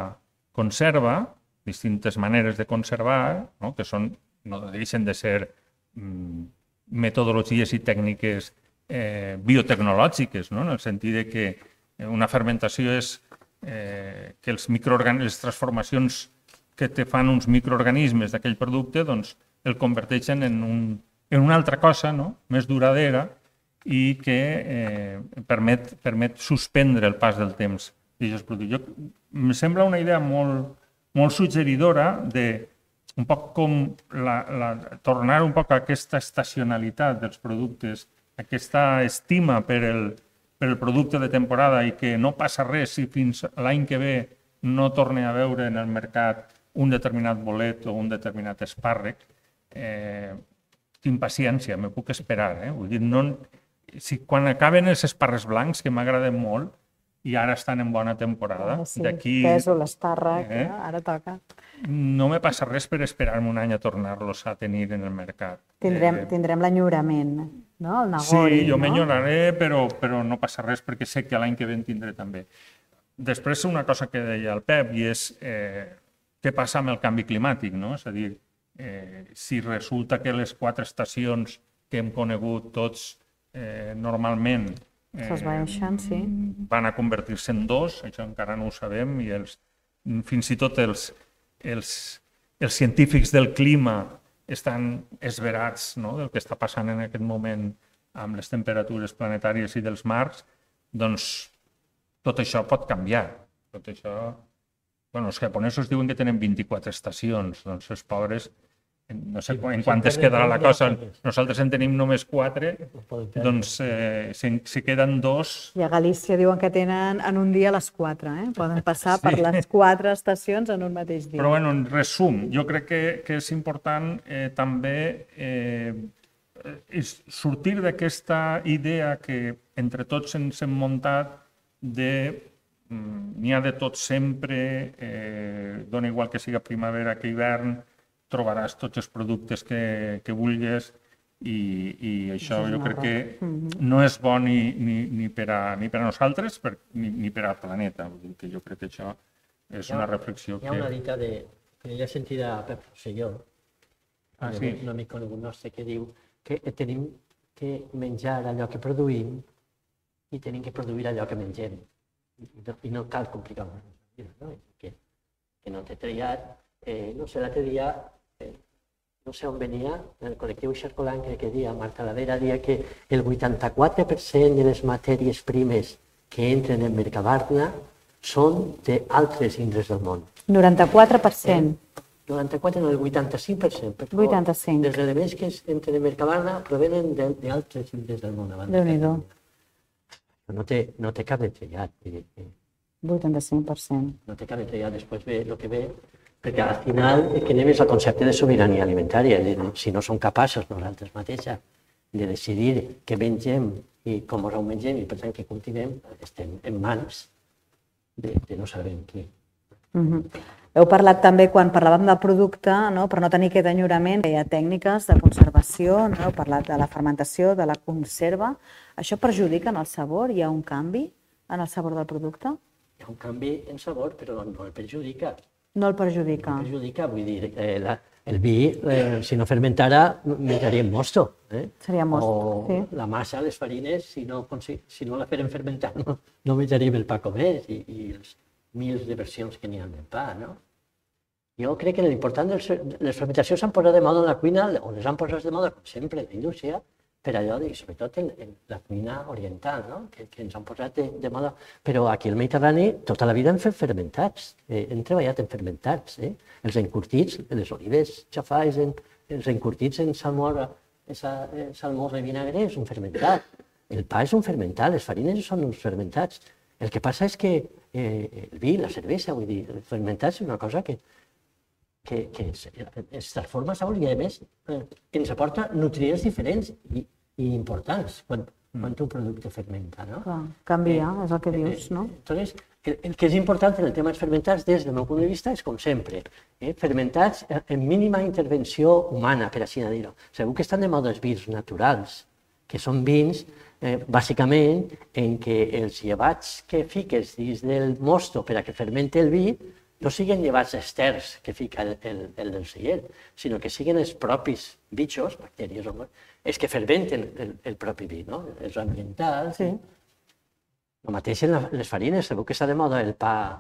C: conserva, distintes maneres de conservar, no? que són, no deixen de ser mm, metodologies i tècniques eh, biotecnològiques, no? en el sentit de que una fermentació és eh, que els les transformacions que te fan uns microorganismes d'aquell producte, doncs el converteixen en un, en una altra cosa no? més duradera i que eh, permet, permet suspendre el pas del temps productes. Jo, em sembla una idea molt, molt suggeridora de un poc com la, la, tornar un poc a aquesta estacionalitat dels productes, aquesta estima per el, per el producte de temporada i que no passa res si fins l'any que ve no torne a veure en el mercat un determinat bolet o un determinat espàrrec, eh, tinc paciència, me puc esperar. Eh? Vull dir, no, si, quan acaben els esparres blancs, que m'agraden molt, i ara estan en bona temporada.
B: Ah, sí, d'aquí Peso, l'espàrrec, eh? eh? ara toca.
C: No me passa res per esperar-me un any a tornar-los a tenir en el mercat.
B: Tindrem, eh... tindrem l'enyorament, no? El nagori,
C: sí, jo
B: no?
C: m'enyoraré, però, però no passa res perquè sé que l'any que ve en tindré també. Després, una cosa que deia el Pep, i és eh, què passa amb el canvi climàtic, no? És a dir, eh, si resulta que les quatre estacions que hem conegut tots eh, normalment
B: eh, sí.
C: van a convertir-se en dos, això encara no ho sabem, i els, fins i tot els, els, els científics del clima estan esverats no? del que està passant en aquest moment amb les temperatures planetàries i dels mars, doncs tot això pot canviar. Tot això... Bueno, els japonesos diuen que tenen 24 estacions, doncs els pobres no sé en quantes quedarà la cosa, nosaltres en tenim només quatre, doncs eh, si, si queden dos...
B: I a Galícia diuen que tenen en un dia les quatre, eh? poden passar sí. per les quatre estacions en un mateix dia.
C: Però bueno, en resum, jo crec que, que és important eh, també eh, sortir d'aquesta idea que entre tots ens hem muntat de mm, n'hi ha de tot sempre, eh, dona igual que siga primavera que hivern, trobaràs tots els productes que, que vulguis i, i això jo crec que mm-hmm. no és bo ni, ni, ni, per, a, ni per a nosaltres per, ni, ni per al planeta. Vull dir que jo crec que això és una reflexió
D: que... Hi ha una dita de, que ja he sentit a Pep Rosselló,
C: ah, sí?
D: un amic conegut nostre, que diu que tenim que menjar allò que produïm i tenim que produir allò que mengem. I no, i no cal complicar-ho. No? Que, que no t'he triat, eh, no sé, l'altre dia no sé on venia, el col·lectiu Xarcolan crec que dia, Marta Lavera, dia que el 84% de les matèries primes que entren en Mercabarna són d'altres indrets del món.
B: 94%.
D: Eh? 94, no, el 85%. Per
B: favor. 85.
D: Dels elements que entren en Mercabarna provenen d'altres indrets del món.
B: déu nhi
D: no té, no té cap de trillat.
B: 85%.
D: No té cap de trillat. Després ve el que ve perquè al final el que anem és el concepte de sobirania alimentària. Si no som capaços nosaltres mateixes de decidir què mengem i com ho mengem i per tant què cultivem, estem en mans de, de no sabem qui.
B: Mm -hmm. Heu parlat també, quan parlàvem del producte, no, per no tenir aquest enyorament, hi ha tècniques de conservació, no? heu parlat de la fermentació, de la conserva. Això perjudica en el sabor? Hi ha un canvi en el sabor del producte?
D: Hi ha un canvi en sabor, però no el perjudica.
B: No el perjudica.
D: No el perjudica, vull dir, eh, la, el vi, eh, si no fermentara, menjaríem mosto. Eh?
B: Seria mosto,
D: o
B: sí.
D: la massa, les farines, si no, si no la feren fermentar, no, no menjaríem el pa com és i, i els mils de versions que n'hi ha del pa, no? Jo crec que l'important de les fermentacions s'han posat de moda en la cuina, o les han posat de moda, com sempre, en la indústria, per allò, i sobretot en, en la cuina oriental, no? que, que ens han posat de, de moda. Però aquí al Mediterrani tota la vida hem fet fermentats, eh, hem treballat en fermentats. Eh? Els encurtits, les olives xafais, en, els encurtits en salmó, esa, en salmó de vinagre és un fermentat. El pa és un fermentat, les farines són uns fermentats. El que passa és que eh, el vi, la cervesa, vull dir, els fermentats és una cosa que, que, que es, es transforma sabors i a més eh, ens aporta nutrients diferents i, i importants quan, mm. quan un producte fermenta. No?
B: Clar, canvia, eh, és el que dius, no?
D: Eh, entonces, el, el que és important en el tema dels fermentats, des del meu punt de vista, és com sempre, eh, fermentats en mínima intervenció humana, per així dir-ho. Segur que estan de moda els vins naturals, que són vins eh, bàsicament en què els llevats que fiques dins del mosto per a que fermente el vi no siguin llevats externs que fica el, el, el del celler, sinó que siguin els propis bitxos, bacteris, els que fermenten el, el propi vi, no? els ambientals. Sí. El mateix en les farines, sabeu que està de moda el pa,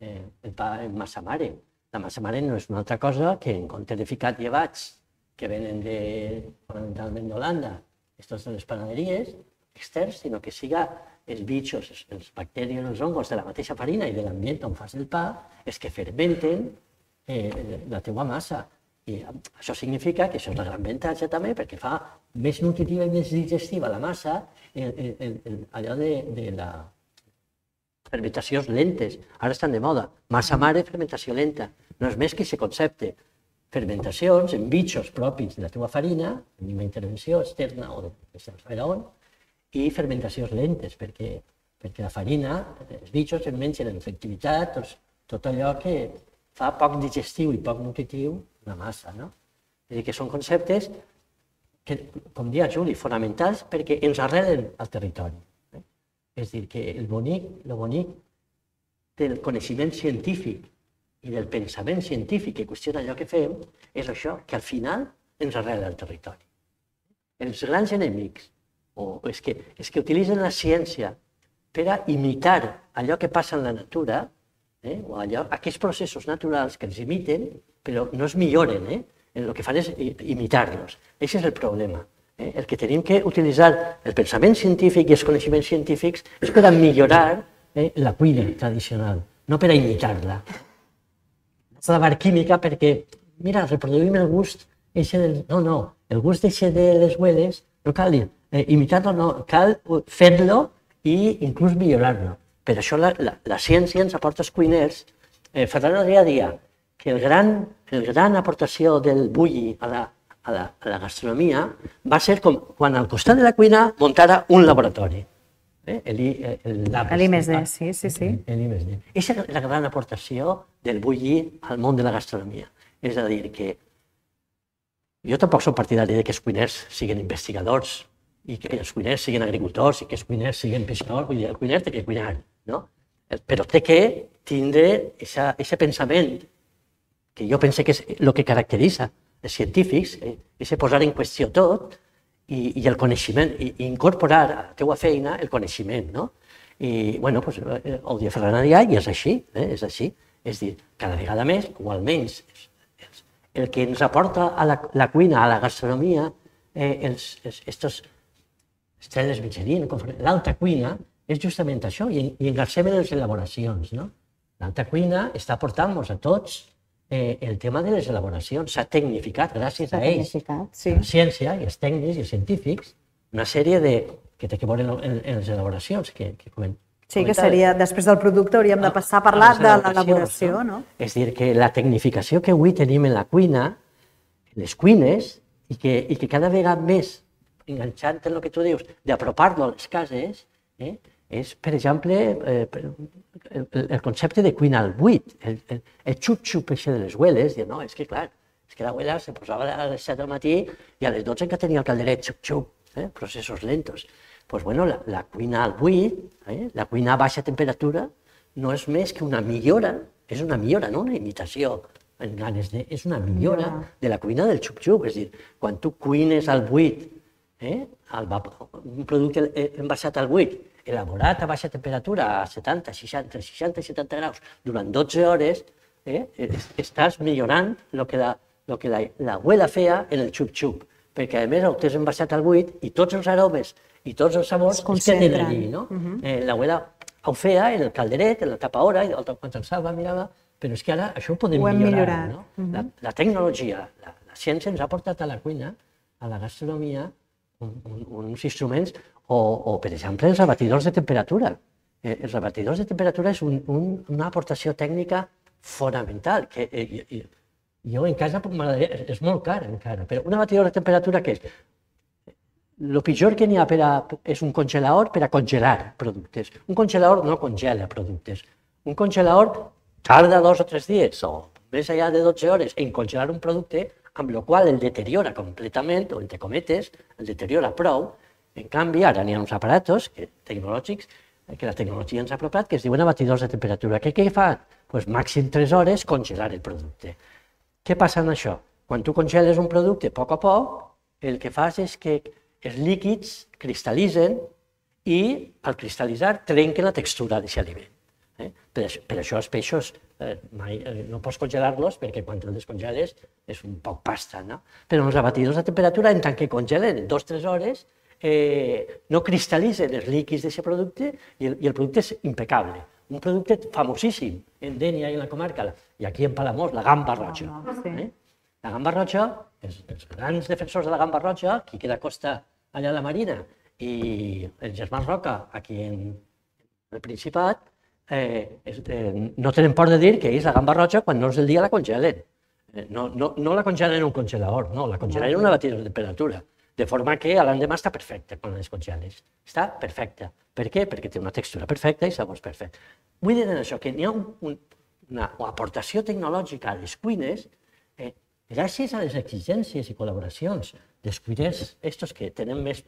D: eh, el pa en massa mare. La massa mare no és una altra cosa que en compte de ficar llevats que venen de, fonamentalment d'Holanda, estos de les panaderies externs, sinó que siga els bitxos, els, bacteris, els hongos de la mateixa farina i de l'ambient on fas el pa, és que fermenten eh, la teua massa. I això significa que això és el gran avantatge també, perquè fa més nutritiva i més digestiva la massa, el, el, el, allò de, de la fermentacions lentes. Ara estan de moda. Massa mare, fermentació lenta. No és més que aquest concepte. Fermentacions en bitxos propis de la teva farina, en una intervenció externa o de, de on, i fermentacions lentes, perquè, perquè la farina, els bitxos en mengen en efectivitat, doncs, tot allò que fa poc digestiu i poc nutritiu la massa. No? És dir, que són conceptes que, com dia Juli, fonamentals perquè ens arrelen al territori. Eh? És dir, que el bonic, el bonic del coneixement científic i del pensament científic que qüestiona allò que fem és això, que al final ens arrela al territori. Els grans enemics o és que, és que utilitzen la ciència per a imitar allò que passa en la natura, eh? o allò, aquells processos naturals que els imiten, però no es milloren, eh? el que fan és imitar-los. Aquest és el problema. Eh? El que tenim que utilitzar el pensament científic i els coneixements científics és per a millorar eh, la cuina tradicional, no per a imitar-la. S'ha de química perquè, mira, reproduïm el gust eixe del... No, no, el gust eixe de les hueles no cal dir, eh, imitar-lo no, cal fer-lo i inclús millorar-lo. Per això la, la, la ciència ens aporta els cuiners. Eh, Ferran Adrià dia que el gran, el gran aportació del bulli a la, a, la, a la gastronomia va ser com quan al costat de la cuina muntara un laboratori. Eh? El, el,
B: el I+D, sí, sí, sí.
D: El I+D. Aquesta és la gran aportació del bulli al món de la gastronomia. És a dir, que jo tampoc soc partidari de que els cuiners siguin investigadors i que els cuiners siguin agricultors i que els cuiners siguin pescadors, vull dir, el cuiner té que cuinar, no? Però té que tindre aquest pensament que jo pense que és el que caracteritza els científics, és eh, posar en qüestió tot i, i el coneixement, i, i incorporar a la teua feina el coneixement, no? I, bueno, eh, el dia Ferran Adrià i és així, eh? és així. És dir, cada vegada més, o almenys el que ens aporta a la, la cuina, a la gastronomia, eh, els, els, estos estrelles Michelin, l'alta cuina, és justament això, i, i engarcem en les elaboracions. No? L'alta cuina està portant-nos a tots eh, el tema de les elaboracions. S'ha tecnificat gràcies a ells,
B: sí.
D: la ciència i els tècnics i els científics, una sèrie de, que té que veure en, en les elaboracions que, que coment,
B: Sí, que seria, després del producte hauríem de passar a parlar de l'elaboració, no?
D: És dir, que la tecnificació que avui tenim en la cuina, en les cuines, i que, i que cada vegada més enganxant en el que tu dius, d'apropar-lo a les cases, eh, és, per exemple, eh, el, el concepte de cuina al buit, el, el, el xup-xup de les hueles, dir, no, és que clar, és que l'abuela se posava a les 7 del matí i a les 12 encara tenia el calderet xup-xup, eh, processos lentos. Pues bueno, la, la cuina al buit, eh, la cuina a baixa temperatura, no és més que una millora, és una millora, no una imitació en ganes de... És una millora de la cuina del xup-xup, és dir, quan tu cuines al buit, eh, al vapor, un producte envasat al buit, elaborat a baixa temperatura, a 70, 60, 60 i 70 graus, durant 12 hores, eh, estàs millorant el que la, lo que la, l'abuela feia en el xup-xup, perquè a més ho tens envasat al buit i tots els aromes i tots els sabors es, queden allí, no? Uh -huh. eh, l'abuela ho feia en el calderet, en la tapaora, i quan alçava mirava, però és que ara això ho podem ho millorar, millorat. no? Uh -huh. la, la tecnologia, la, la ciència ens ha portat a la cuina, a la gastronomia, un, un, uns instruments o, o, per exemple, els abatidors de temperatura. Eh, els abatidors de temperatura és un, un, una aportació tècnica fonamental, que eh, jo en casa és molt car encara, però un abatidor de temperatura què és? El pitjor que n'hi ha per a, és un congelador per a congelar productes. Un congelador no congela productes. Un congelador tarda dos o tres dies o més enllà de 12 hores en congelar un producte, amb el qual el deteriora completament, o entre cometes, el deteriora prou, en canvi, ara n'hi ha uns aparatos que, tecnològics que la tecnologia ens ha apropat que es diuen abatidors de temperatura. Què, què fa? Pues màxim 3 hores congelar el producte. Què passa amb això? Quan tu congeles un producte a poc a poc, el que fas és que els líquids cristal·litzen i al cristal·litzar trenquen la textura d'aquest aliment. Eh? Per, això, per això els peixos eh, mai, eh, no pots congelar-los perquè quan els descongeles és un poc pasta. No? Però els abatidors de temperatura, en tant que congelen en 2-3 hores, eh, no cristal·litzen els líquids d'aquest producte i el, i el producte és impecable. Un producte famosíssim en Dènia i en la comarca, i aquí en Palamós, la gamba roja. Eh? La gamba roja, els, els grans defensors de la gamba roja, qui queda a costa allà a la Marina, i els germans Roca, aquí en el Principat, eh, eh, no tenen por de dir que és la gamba roja quan no és el dia la congelen. Eh, no, no, no la congelen en un congelador, no, la congelen en una batida de temperatura. De forma que l'endemà està perfecta quan la descongeles. Està perfecta. Per què? Perquè té una textura perfecta i sabors perfectes. Vull dir en això que n'hi ha un, un, una, una aportació tecnològica a les cuines eh, gràcies a les exigències i col·laboracions dels cuiners estos que tenen més,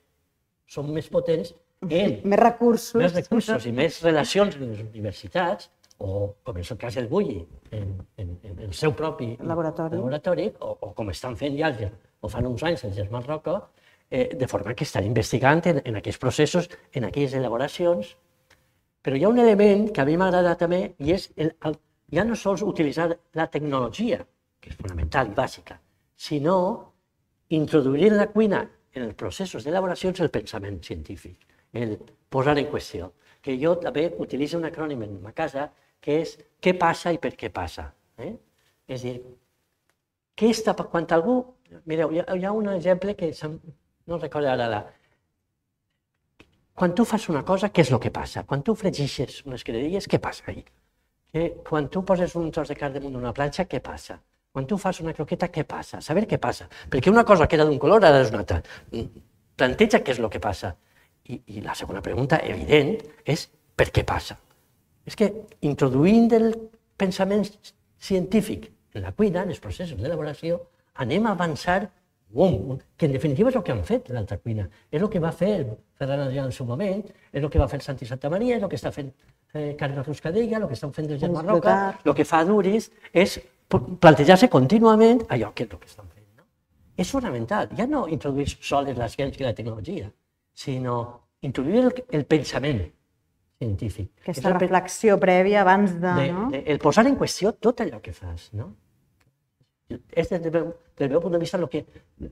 D: són més potents en
B: més recursos,
D: més recursos i més relacions en les universitats, o com és el cas del Bulli, en, en, en el seu propi
B: laboratori,
D: laboratori o, o com estan fent ja els, o fan uns anys els germans Roca, eh, de forma que estan investigant en, en aquests processos, en aquelles elaboracions, però hi ha un element que a mi m'agrada també i és el, el, ja no sols utilitzar la tecnologia, que és fonamental i bàsica, sinó introduir en la cuina, en els processos d'elaboracions, el pensament científic, el posar en qüestió. Que jo també utilitzo un acrònim en ma casa que és què passa i per què passa. Eh? És dir, què està, quan algú... Mireu, hi ha, hi ha un exemple que no recordo ara la... Quan tu fas una cosa, què és el que passa? Quan tu fregixes unes credelles, què passa ahí? Que quan tu poses un tros de carn damunt d'una planxa, què passa? Quan tu fas una croqueta, què passa? Saber què passa. Perquè una cosa que era d'un color ara és una altra. Planteja què és el que passa. I, I la segona pregunta, evident, és per què passa. És que introduint el pensament científic en la cuina, en els processos d'elaboració, anem a avançar Bum, que en definitiva és el que han fet l'altra cuina. És el que va fer Ferran Adrià en el seu moment, és el que va fer Santi Santa Maria, és el que està fent eh, Carles Ruscadella, el que estan fent els germans Roca, el que fa Duris és plantejar-se contínuament allò que és el que estan fent. No? És fonamental. Ja no introduir sols la ciència i la tecnologia, sinó introduir el, el pensament científic.
B: Aquesta reflexió prèvia abans de... de, no?
D: de el posar en qüestió tot allò que fas. No? és des del, meu, del meu punt de vista que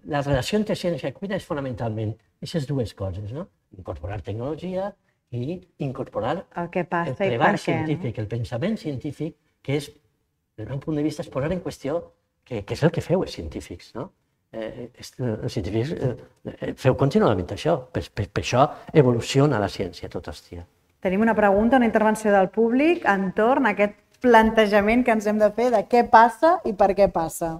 D: la relació entre ciència i cuina és fonamentalment aquestes dues coses, no? Incorporar tecnologia i incorporar
B: el, que passa
D: el treball científic, no? el pensament científic, que és, del meu punt de vista, és posar en qüestió que, que és el que feu els científics, no? Eh, els científics eh, eh, feu contínuament això, per, per, per això evoluciona la ciència tot el dia.
B: Tenim una pregunta, una intervenció del públic entorn a aquest plantejament que ens hem de fer de què passa i per què passa.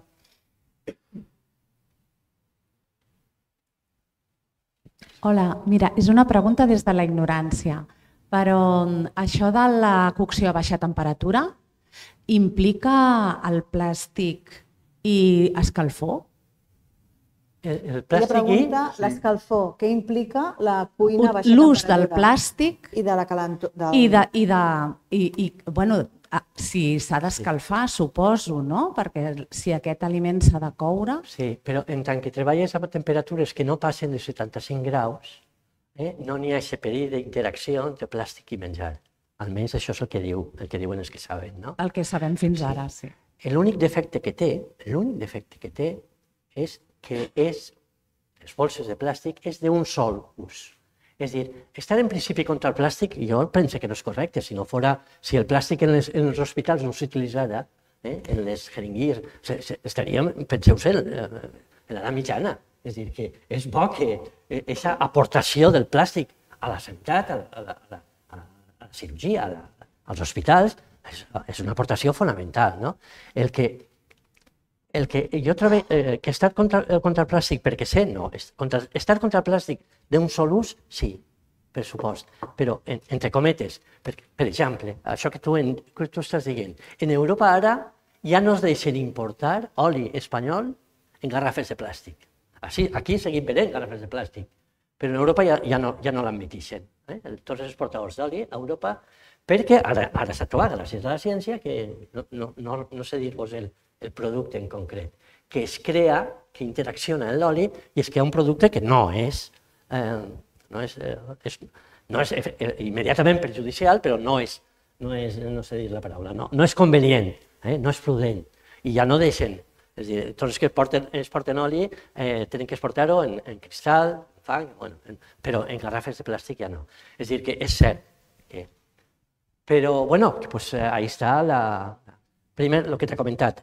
E: Hola, mira, és una pregunta des de la ignorància, però mm, això de la cocció a baixa temperatura implica el plàstic i escalfor?
D: El, plàstic i...
B: pregunta l'escalfor, què implica la cuina baixa
E: L'ús del plàstic
B: I de la calentor... Del...
E: i de, i de i, i, bueno, si s'ha d'escalfar, suposo, no? Perquè si aquest aliment s'ha de coure...
D: Sí, però en tant que treballes a temperatures que no passen de 75 graus, eh, no n'hi ha aquest perill d'interacció entre plàstic i menjar. Almenys això és el que, diu, el que diuen els que saben, no?
E: El que sabem fins ara, sí.
D: L'únic defecte que té, l'únic defecte que té és que és, les bolses de plàstic és d'un sol ús. És dir, estar en principi contra el plàstic, jo penso que no és correcte, si no fora, si el plàstic en, les, en els hospitals no s'utilitzara, eh, en les se, estaríem, penseu-se, en l'edat mitjana. És dir, que és bo que aquesta aportació del plàstic a la sanitat, a la, a la, a la, a la cirurgia, a la, als hospitals, és, és una aportació fonamental. No? El que el que jo trobo eh, que estar contra, eh, contra el plàstic, perquè sé, no, contra, estar contra el plàstic d'un sol ús, sí, per supost, però en, entre cometes, per, per exemple, això que tu, en, que tu estàs dient, en Europa ara ja no es deixen importar oli espanyol en garrafes de plàstic. Així, aquí seguim venent garrafes de plàstic, però en Europa ja, ja no, ja no l'admetixen. Eh? Tots els exportadors d'oli a Europa, perquè ara, ara s'ha trobat, gràcies a la ciència, que no, no, no, no sé dir-vos el, el producte en concret, que es crea, que interacciona amb l'oli i es crea un producte que no és, eh, no és, eh, és, no és eh, immediatament perjudicial, però no és, no és, no sé dir la paraula, no, no és convenient, eh, no és prudent, i ja no deixen, és a dir, tots els que porten, es porten oli eh, tenen que exportar-ho en, en cristal, en fang, bueno, en, però en garrafes de plàstic ja no. És a dir, que és cert que... Però, bueno, pues, eh, ahí està la... Primer, el que t'he comentat,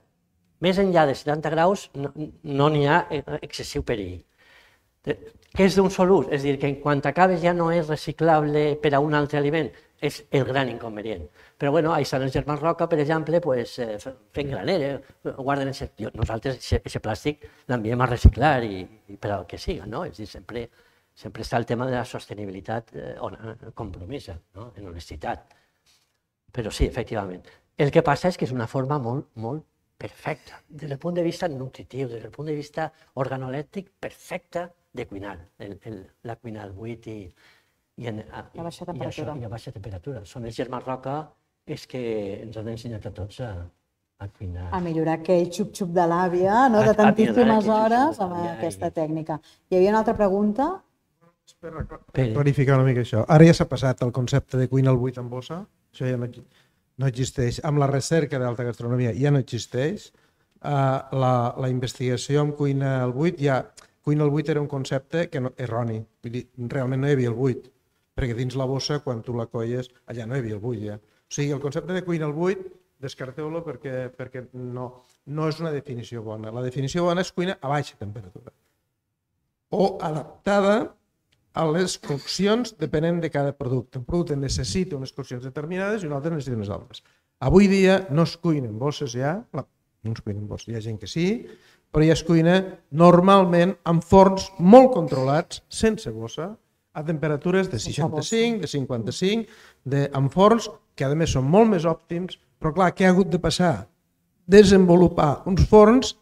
D: més enllà de 70 graus no n'hi no ha excessiu perill. Què és d'un sol ús? És a dir, que en acabes ja no és reciclable per a un altre aliment, és el gran inconvenient. Però bueno, ahí estan els germans Roca, per exemple, pues, eh, fent graner, eh, guarden ese, nosaltres aquest plàstic l'enviem a reciclar i, i per al que siga, no? És a dir, sempre, sempre està el tema de la sostenibilitat eh, compromesa, no? en honestitat. Però sí, efectivament. El que passa és que és una forma molt, molt perfecta, des del punt de vista nutritiu, des del punt de vista organolèptic, perfecta de cuinar, el, el, la cuina al buit i, i, en, a,
B: a baixa
D: i, això, i a baixa temperatura. Són els germans Roca és que ens han ensenyat a tots a, a cuinar.
B: A millorar aquell xup-xup de l'àvia, no? de tantíssimes hores amb aquesta tècnica. Hi havia una altra pregunta?
F: Per clarificar una mica això. Ara ja s'ha passat el concepte de cuina al buit en bossa, això ja no, no existeix. Amb la recerca d'alta gastronomia ja no existeix. Uh, la, la investigació en cuina al buit ja... Cuina al buit era un concepte que no, erroni. Vull dir, realment no hi havia el buit, perquè dins la bossa, quan tu la colles, allà no hi havia el buit ja. O sigui, el concepte de cuina al buit, descarteu-lo perquè, perquè no, no és una definició bona. La definició bona és cuina a baixa temperatura. O adaptada a les coccions depenent de cada producte. Un producte necessita unes coccions determinades i un altre necessita unes altres. Avui dia no es cuina en bosses ja, no es cuina en bosses, hi ha gent que sí, però ja es cuina normalment en forns molt controlats, sense bossa, a temperatures de 65, de 55, de, en forns que a més són molt més òptims, però clar, què ha hagut de passar? Desenvolupar uns forns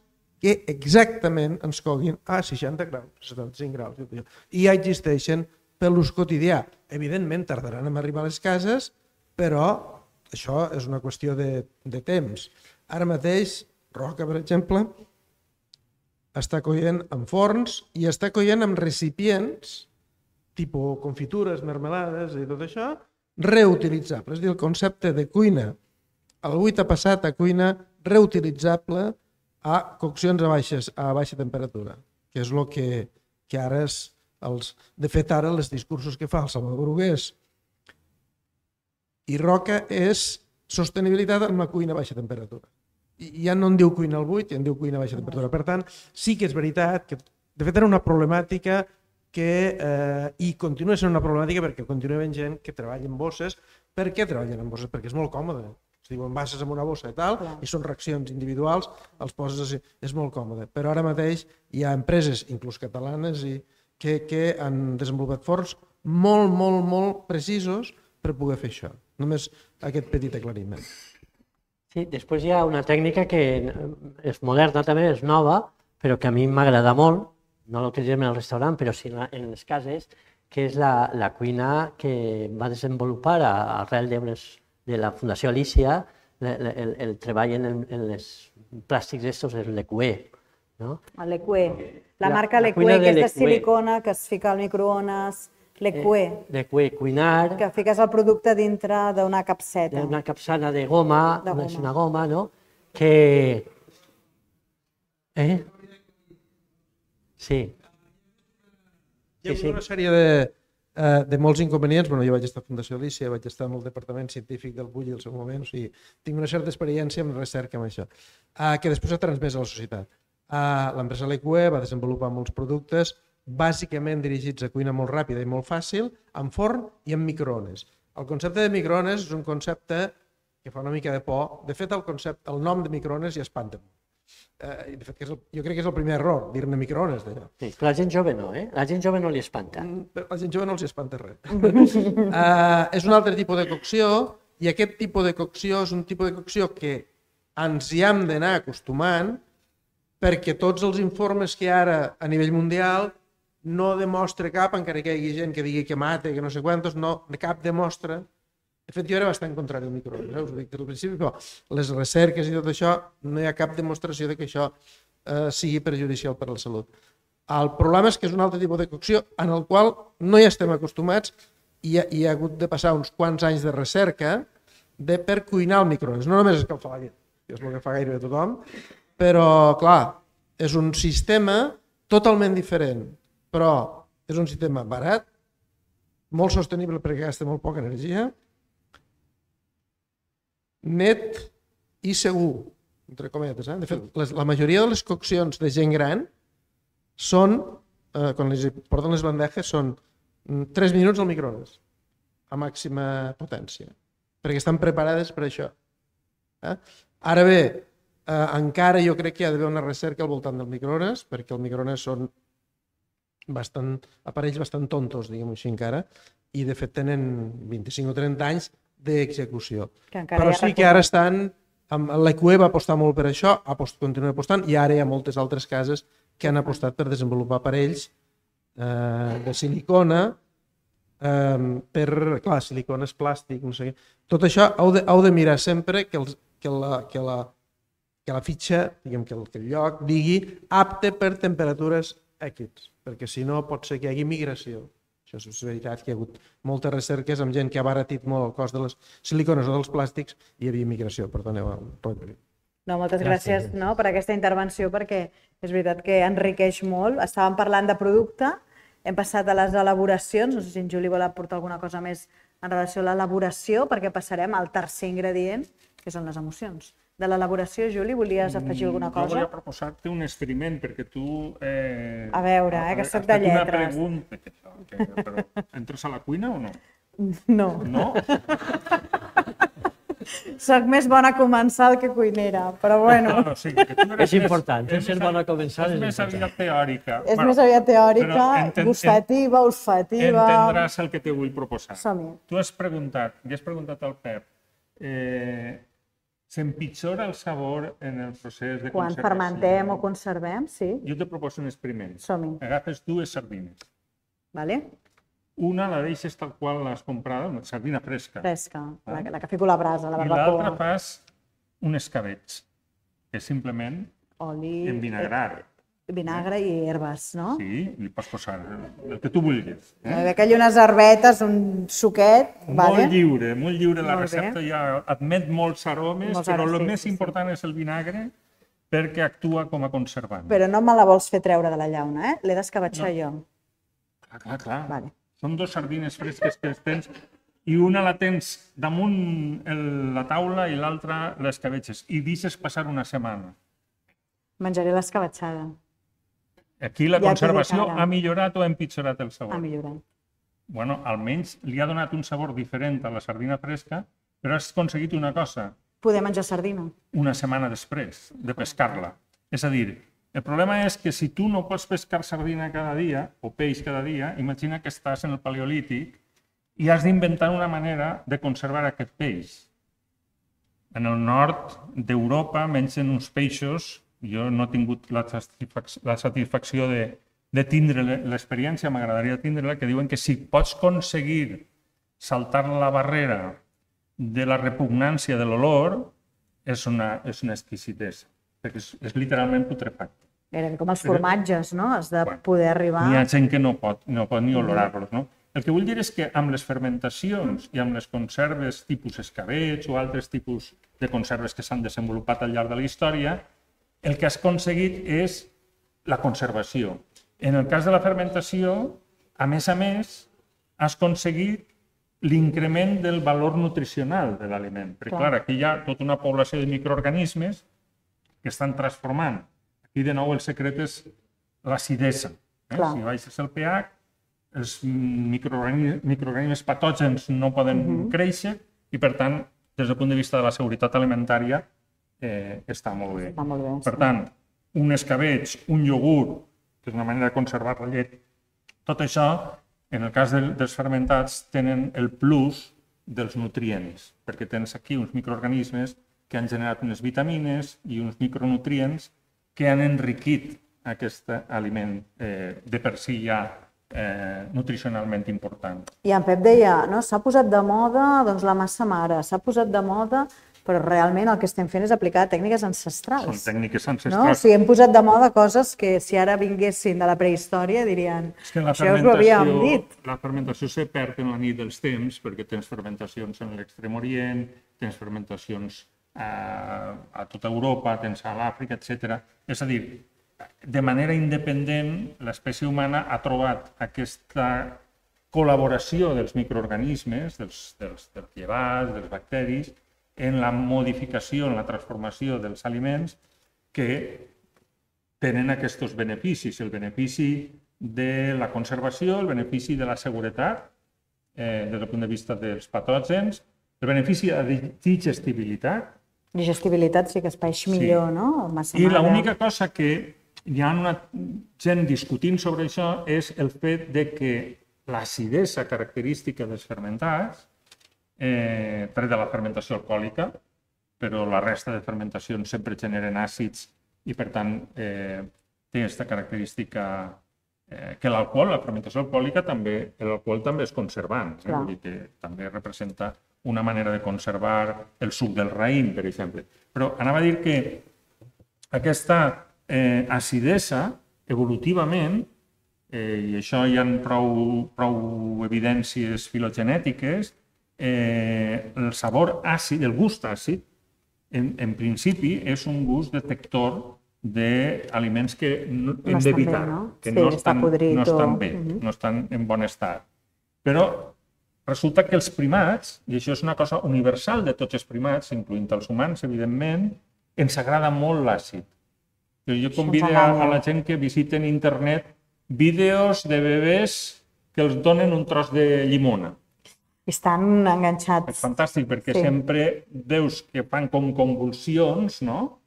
F: que exactament ens coguin a 60 graus, 75 graus. I ja existeixen per l'ús quotidià. Evidentment tardaran en arribar a les cases, però això és una qüestió de, de temps. Ara mateix, Roca, per exemple, està coient en forns i està coient amb recipients, tipus confitures, mermelades i tot això, reutilitzables. És dir, el concepte de cuina, el buit ha passat a cuina reutilitzable a coccions a, baixes, a baixa temperatura, que és el que, que ara és, els, de fet ara els discursos que fa el Salvador Brugués i Roca és sostenibilitat en una cuina a baixa temperatura ja no en diu cuina al buit, ja en diu cuina a baixa temperatura. Per tant, sí que és veritat que, de fet, era una problemàtica que, eh, i continua sent una problemàtica perquè continua havent gent que treballa en bosses. Per què treballen en bosses? Perquè és molt còmode. Es diu, envases amb una bossa i tal, Clar. i són reaccions individuals, els poses així, és molt còmode. Però ara mateix hi ha empreses, inclús catalanes i, que, que han desenvolupat forns molt, molt, molt precisos per poder fer això. Només aquest petit aclariment.
D: Sí, després hi ha una tècnica que és moderna també, és nova, però que a mi m'agrada molt, no l'utilitzem en el restaurant, però sí en les cases, que és la, la cuina que va desenvolupar a, arrel de, unes, de la Fundació Alicia, el, el, el treball en, en els plàstics estos, el Lecué. No?
B: El Lecué. La, la marca Lecué, que és de silicona, que es fica al microones, Lecué.
D: Eh, Lecué, cuinar.
B: Que fiques el producte dintre d'una capseta.
D: Una capsana de goma, de goma. és una goma, no? Que... Eh? Sí.
F: Hi ha sí, sí. una sèrie de, uh, de molts inconvenients. Bueno, jo vaig estar a Fundació Alicia, vaig estar en el Departament Científic del Bull al seu moment, o sigui, tinc una certa experiència en recerca amb això, uh, que després s'ha transmès a la societat. Uh, L'empresa Leque va desenvolupar molts productes bàsicament dirigits a cuina molt ràpida i molt fàcil, amb forn i amb microones. El concepte de microones és un concepte que fa una mica de por. De fet, el, concepte, el nom de microones ja espanta molt. Eh, de fet, que és el, jo crec que és el primer error, dir-ne microones. D'allò.
D: Sí, però la gent jove no, eh? La gent jove no li espanta.
F: Mm, la gent jove no els espanta res. uh, és un altre tipus de cocció i aquest tipus de cocció és un tipus de cocció que ens hi hem d'anar acostumant perquè tots els informes que ara a nivell mundial no demostra cap, encara que hi hagi gent que digui que mata, que no sé quantos, no, cap demostra. De fet, jo era bastant contrari al microones, eh? us ho dic del principi, però les recerques i tot això, no hi ha cap demostració de que això eh, sigui perjudicial per a la salut. El problema és que és un altre tipus de cocció en el qual no hi estem acostumats i ha, hi ha hagut de passar uns quants anys de recerca de per cuinar el microones. No només escalfar la llet, que és el que fa gairebé tothom, però, clar, és un sistema totalment diferent però és un sistema barat, molt sostenible perquè gasta molt poca energia, net i segur, entre cometes. Eh? De fet, les, la majoria de les coccions de gent gran són, eh, quan les porten les bandejes, són 3 mm, minuts al microones, a màxima potència, perquè estan preparades per això. Eh? Ara bé, eh, encara jo crec que hi ha d'haver una recerca al voltant del microones, perquè el microones són bastant, aparells bastant tontos, diguem així encara, i de fet tenen 25 o 30 anys d'execució. Però sí que ara estan, amb l'EQE va apostar molt per això, apost, continua apostant, i ara hi ha moltes altres cases que han apostat per desenvolupar aparells eh, de silicona, eh, per, clar, silicona és plàstic, no sé què. Tot això heu de, heu de mirar sempre que, els, que, la, que, la, que la fitxa, diguem que el, que el lloc, digui apte per temperatures X perquè si no pot ser que hi hagi migració. Això és veritat que hi ha hagut moltes recerques amb gent que ha baratit molt el cost de les silicones o dels plàstics i hi havia migració. Perdoneu el repetit.
B: No, moltes gràcies, gràcies no, per aquesta intervenció perquè és veritat que enriqueix molt. Estàvem parlant de producte, hem passat a les elaboracions, no sé si en Juli vol aportar alguna cosa més en relació a l'elaboració, perquè passarem al tercer ingredient, que són les emocions de l'elaboració, Juli, volies afegir alguna cosa?
C: Jo volia proposar-te un experiment, perquè tu... Eh,
B: a veure, eh, que soc de lletres.
C: Una pregunta, que, que, però entres a la cuina o no?
B: No.
C: No?
B: Soc més bona comensal que cuinera, però bueno.
C: No, no, sí, que tu
D: és important, és ser bona comensal
C: és, és més aviat teòrica.
B: És bueno, més aviat teòrica, enten, gustativa, olfativa...
C: Entendràs el que te vull proposar. Tu has preguntat, i has preguntat al Pep, eh, S'empitjora el sabor en el procés de
B: Quan
C: conservació.
B: Quan fermentem o conservem, sí.
C: Jo te proposo un experiment.
B: Som-hi.
C: Agafes dues sardines.
B: Vale.
C: Una la deixes tal qual l'has comprada, una sardina fresca.
B: Fresca, la, la que fico a la brasa, la
C: barbacoa. I l'altra fas un escabetx, que és simplement
B: Oli,
C: envinagrar.
B: Eh, vinagre i herbes, no?
C: Sí, li pots posar el que tu vulguis.
B: Eh? Hi ha unes herbetes, un suquet...
C: Molt
B: vale?
C: lliure, molt lliure. La molt recepta bé. ja admet molts aromes, molts però el més sí, important sí. és el vinagre perquè actua com a conservant.
B: Però no me la vols fer treure de la llauna, eh? L'he d'escabatxar no. jo.
C: Clar, clar, clar.
B: Vale.
C: Són dos sardines fresques que tens i una la tens damunt el, la taula i l'altra l'escabetxes i deixes passar una setmana.
B: Menjaré l'escabatxada.
C: Aquí la conservació ha millorat o ha empitjorat el sabor?
B: Ha millorat.
C: Bueno, almenys li ha donat un sabor diferent a la sardina fresca, però has aconseguit una cosa.
B: Poder menjar sardina.
C: Una setmana després de pescar-la. És a dir, El problema és que si tu no pots pescar sardina cada dia o peix cada dia, imagina que estàs en el paleolític i has d'inventar una manera de conservar aquest peix. En el nord d'Europa mengen uns peixos, jo no he tingut la, satisfac la satisfacció de, de tindre l'experiència, m'agradaria tindre-la, que diuen que si pots aconseguir saltar la barrera de la repugnància de l'olor, és una, és una exquisitesa, perquè és, és literalment putrefacte.
B: Gairebé com els formatges, no? Has de bueno, poder arribar...
C: Hi ha gent que no pot, no pot ni olorar-los, no? El que vull dir és que amb les fermentacions i amb les conserves tipus escabeig o altres tipus de conserves que s'han desenvolupat al llarg de la història, el que has aconseguit és la conservació. En el cas de la fermentació, a més a més, has aconseguit l'increment del valor nutricional de l'aliment. Perquè, clar. clar, aquí hi ha tota una població de microorganismes que estan transformant. Aquí, de nou, el secret és l'acidesa. Eh? Si baixes el pH, els microorganismes, microorganismes patògens no poden uh -huh. créixer i, per tant, des del punt de vista de la seguretat alimentària, eh, està molt bé.
B: Està molt bé
C: per tant, un escabeig, un iogurt, que és una manera de conservar la llet, tot això, en el cas de, dels fermentats, tenen el plus dels nutrients, perquè tens aquí uns microorganismes que han generat unes vitamines i uns micronutrients que han enriquit aquest aliment eh, de per si ja eh, nutricionalment important.
B: I en Pep deia, no? s'ha posat de moda doncs, la massa mare, s'ha posat de moda però realment el que estem fent és aplicar tècniques ancestrals.
C: Són tècniques ancestrals.
B: No? O sigui, hem posat de moda coses que si ara vinguessin de la prehistòria dirien
C: és que la això us ho havíem dit. La fermentació se perd en la nit dels temps perquè tens fermentacions en l'extrem orient, tens fermentacions a, a tota Europa, tens a l'Àfrica, etc. És a dir, de manera independent, l'espècie humana ha trobat aquesta col·laboració dels microorganismes, dels, dels, dels llevats, dels bacteris, en la modificació, en la transformació dels aliments que tenen aquests beneficis. El benefici de la conservació, el benefici de la seguretat, eh, des del punt de vista dels patògens, el benefici de la digestibilitat.
B: Digestibilitat sí que es peix millor, sí. no?
C: Massa I l'única cosa que hi ha una gent discutint sobre això és el fet de que l'acidesa característica dels fermentats, eh, tret de la fermentació alcohòlica, però la resta de fermentacions sempre generen àcids i, per tant, eh, té aquesta característica eh, que l'alcohol, la fermentació alcohòlica, també l'alcohol també és conservant, eh? Vull dir que també representa una manera de conservar el suc del raïm, per exemple. Però anava a dir que aquesta eh, acidesa, evolutivament, eh, i això hi ha prou, prou evidències filogenètiques, eh, el sabor àcid, el gust àcid, en, en principi és un gust detector d'aliments que no, hem d'evitar, no? que sí, no, estan, no estan bé, uh -huh. no estan en bon estat. Però resulta que els primats, i això és una cosa universal de tots els primats, incloent els humans, evidentment, ens agrada molt l'àcid. Jo convido a, a la gent que visiten internet vídeos de bebès que els donen un tros de llimona.
B: Estan enganxats.
C: És fantàstic, perquè sí. sempre veus que fan com convulsions, no?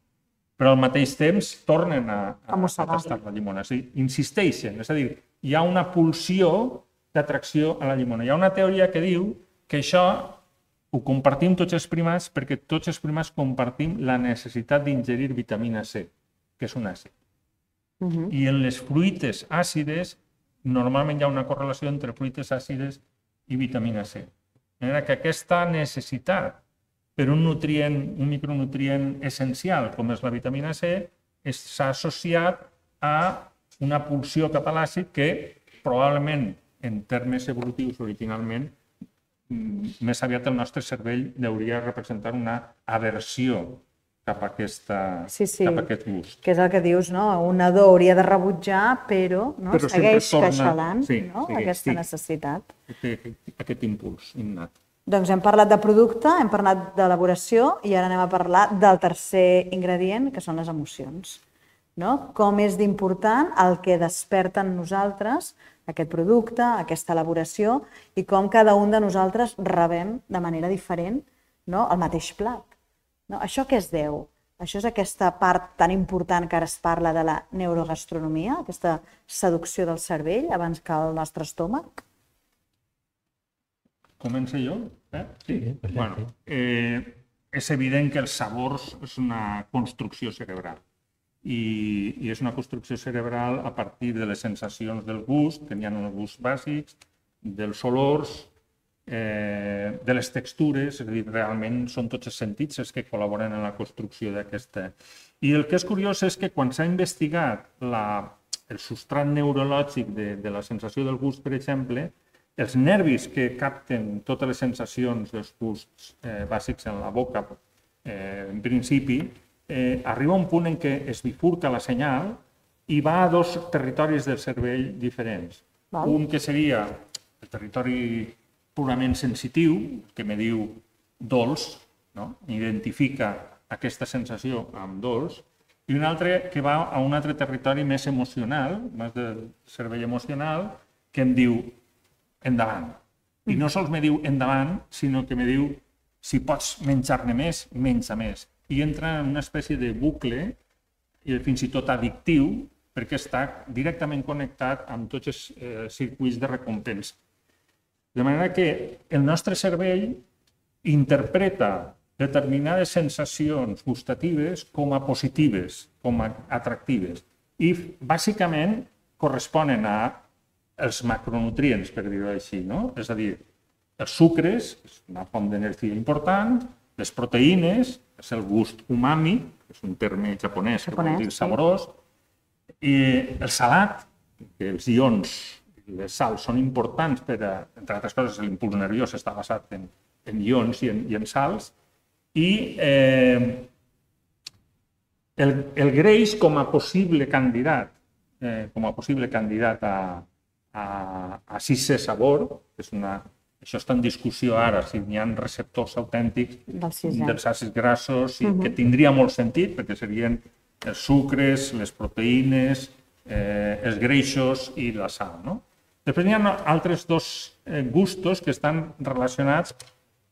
C: Però al mateix temps tornen a, a, a tastar la llimona. O sigui, insisteixen, és a dir, hi ha una pulsió d'atracció a la llimona. Hi ha una teoria que diu que això ho compartim tots els primats perquè tots els primats compartim la necessitat d'ingerir vitamina C que és un àcid. Uh -huh. I en les fruites àcides, normalment hi ha una correlació entre fruites àcides i vitamina C. De manera que aquesta necessitat per un nutrient, un micronutrient essencial com és la vitamina C, s'ha associat a una pulsió cap a l'àcid que probablement en termes evolutius originalment mm, més aviat el nostre cervell hauria representar una aversió cap a, aquesta, sí, sí. cap a aquest gust.
B: Que és el que dius, no? Un nadó hauria de rebutjar, però, no? però segueix torna... queixalant sí, no? sí, aquesta sí. necessitat.
C: Aquest, aquest impuls innat.
B: Doncs hem parlat de producte, hem parlat d'elaboració i ara anem a parlar del tercer ingredient, que són les emocions. No? Com és d'important el que desperta en nosaltres aquest producte, aquesta elaboració i com cada un de nosaltres rebem de manera diferent no? el mateix plat. No? Això què es deu? Això és aquesta part tan important que ara es parla de la neurogastronomia, aquesta seducció del cervell abans que el nostre estómac?
C: Comença jo? Eh? Sí. sí bueno, eh, és evident que els sabors és una construcció cerebral i, i és una construcció cerebral a partir de les sensacions del gust, que n'hi ha uns gusts bàsics, dels olors, eh, de les textures, és a dir, realment són tots els sentits els que col·laboren en la construcció d'aquesta. I el que és curiós és que quan s'ha investigat la, el substrat neurològic de, de la sensació del gust, per exemple, els nervis que capten totes les sensacions dels gusts eh, bàsics en la boca, eh, en principi, eh, arriba un punt en què es bifurca la senyal i va a dos territoris del cervell diferents. Val. Un que seria el territori purament sensitiu, que me diu dolç, no? identifica aquesta sensació amb dolç, i un altre que va a un altre territori més emocional, més del cervell emocional, que em diu endavant. I no sols me diu endavant, sinó que me diu si pots menjar-ne més, menja més. I entra en una espècie de bucle, i fins i tot addictiu, perquè està directament connectat amb tots els eh, circuits de recompensa. De manera que el nostre cervell interpreta determinades sensacions gustatives com a positives, com a atractives, i bàsicament corresponen a els macronutrients, per dir-ho així, no? És a dir, els sucres, és una font d'energia important, les proteïnes, és el gust umami, que és un terme japonès, japonès que vol dir saborós, i el salat, que els ions les sals són importants per a, entre altres coses, l'impuls nerviós està basat en, en ions i en, i en sals, i eh, el, el greix com a possible candidat, eh, com a possible candidat a, a, a sisè sabor, és una, això està en discussió ara, si n'hi ha receptors autèntics dels àcids grassos, i uh -huh. que tindria molt sentit, perquè serien els sucres, les proteïnes, eh, els greixos i la sal. No? Després hi ha altres dos eh, gustos que estan relacionats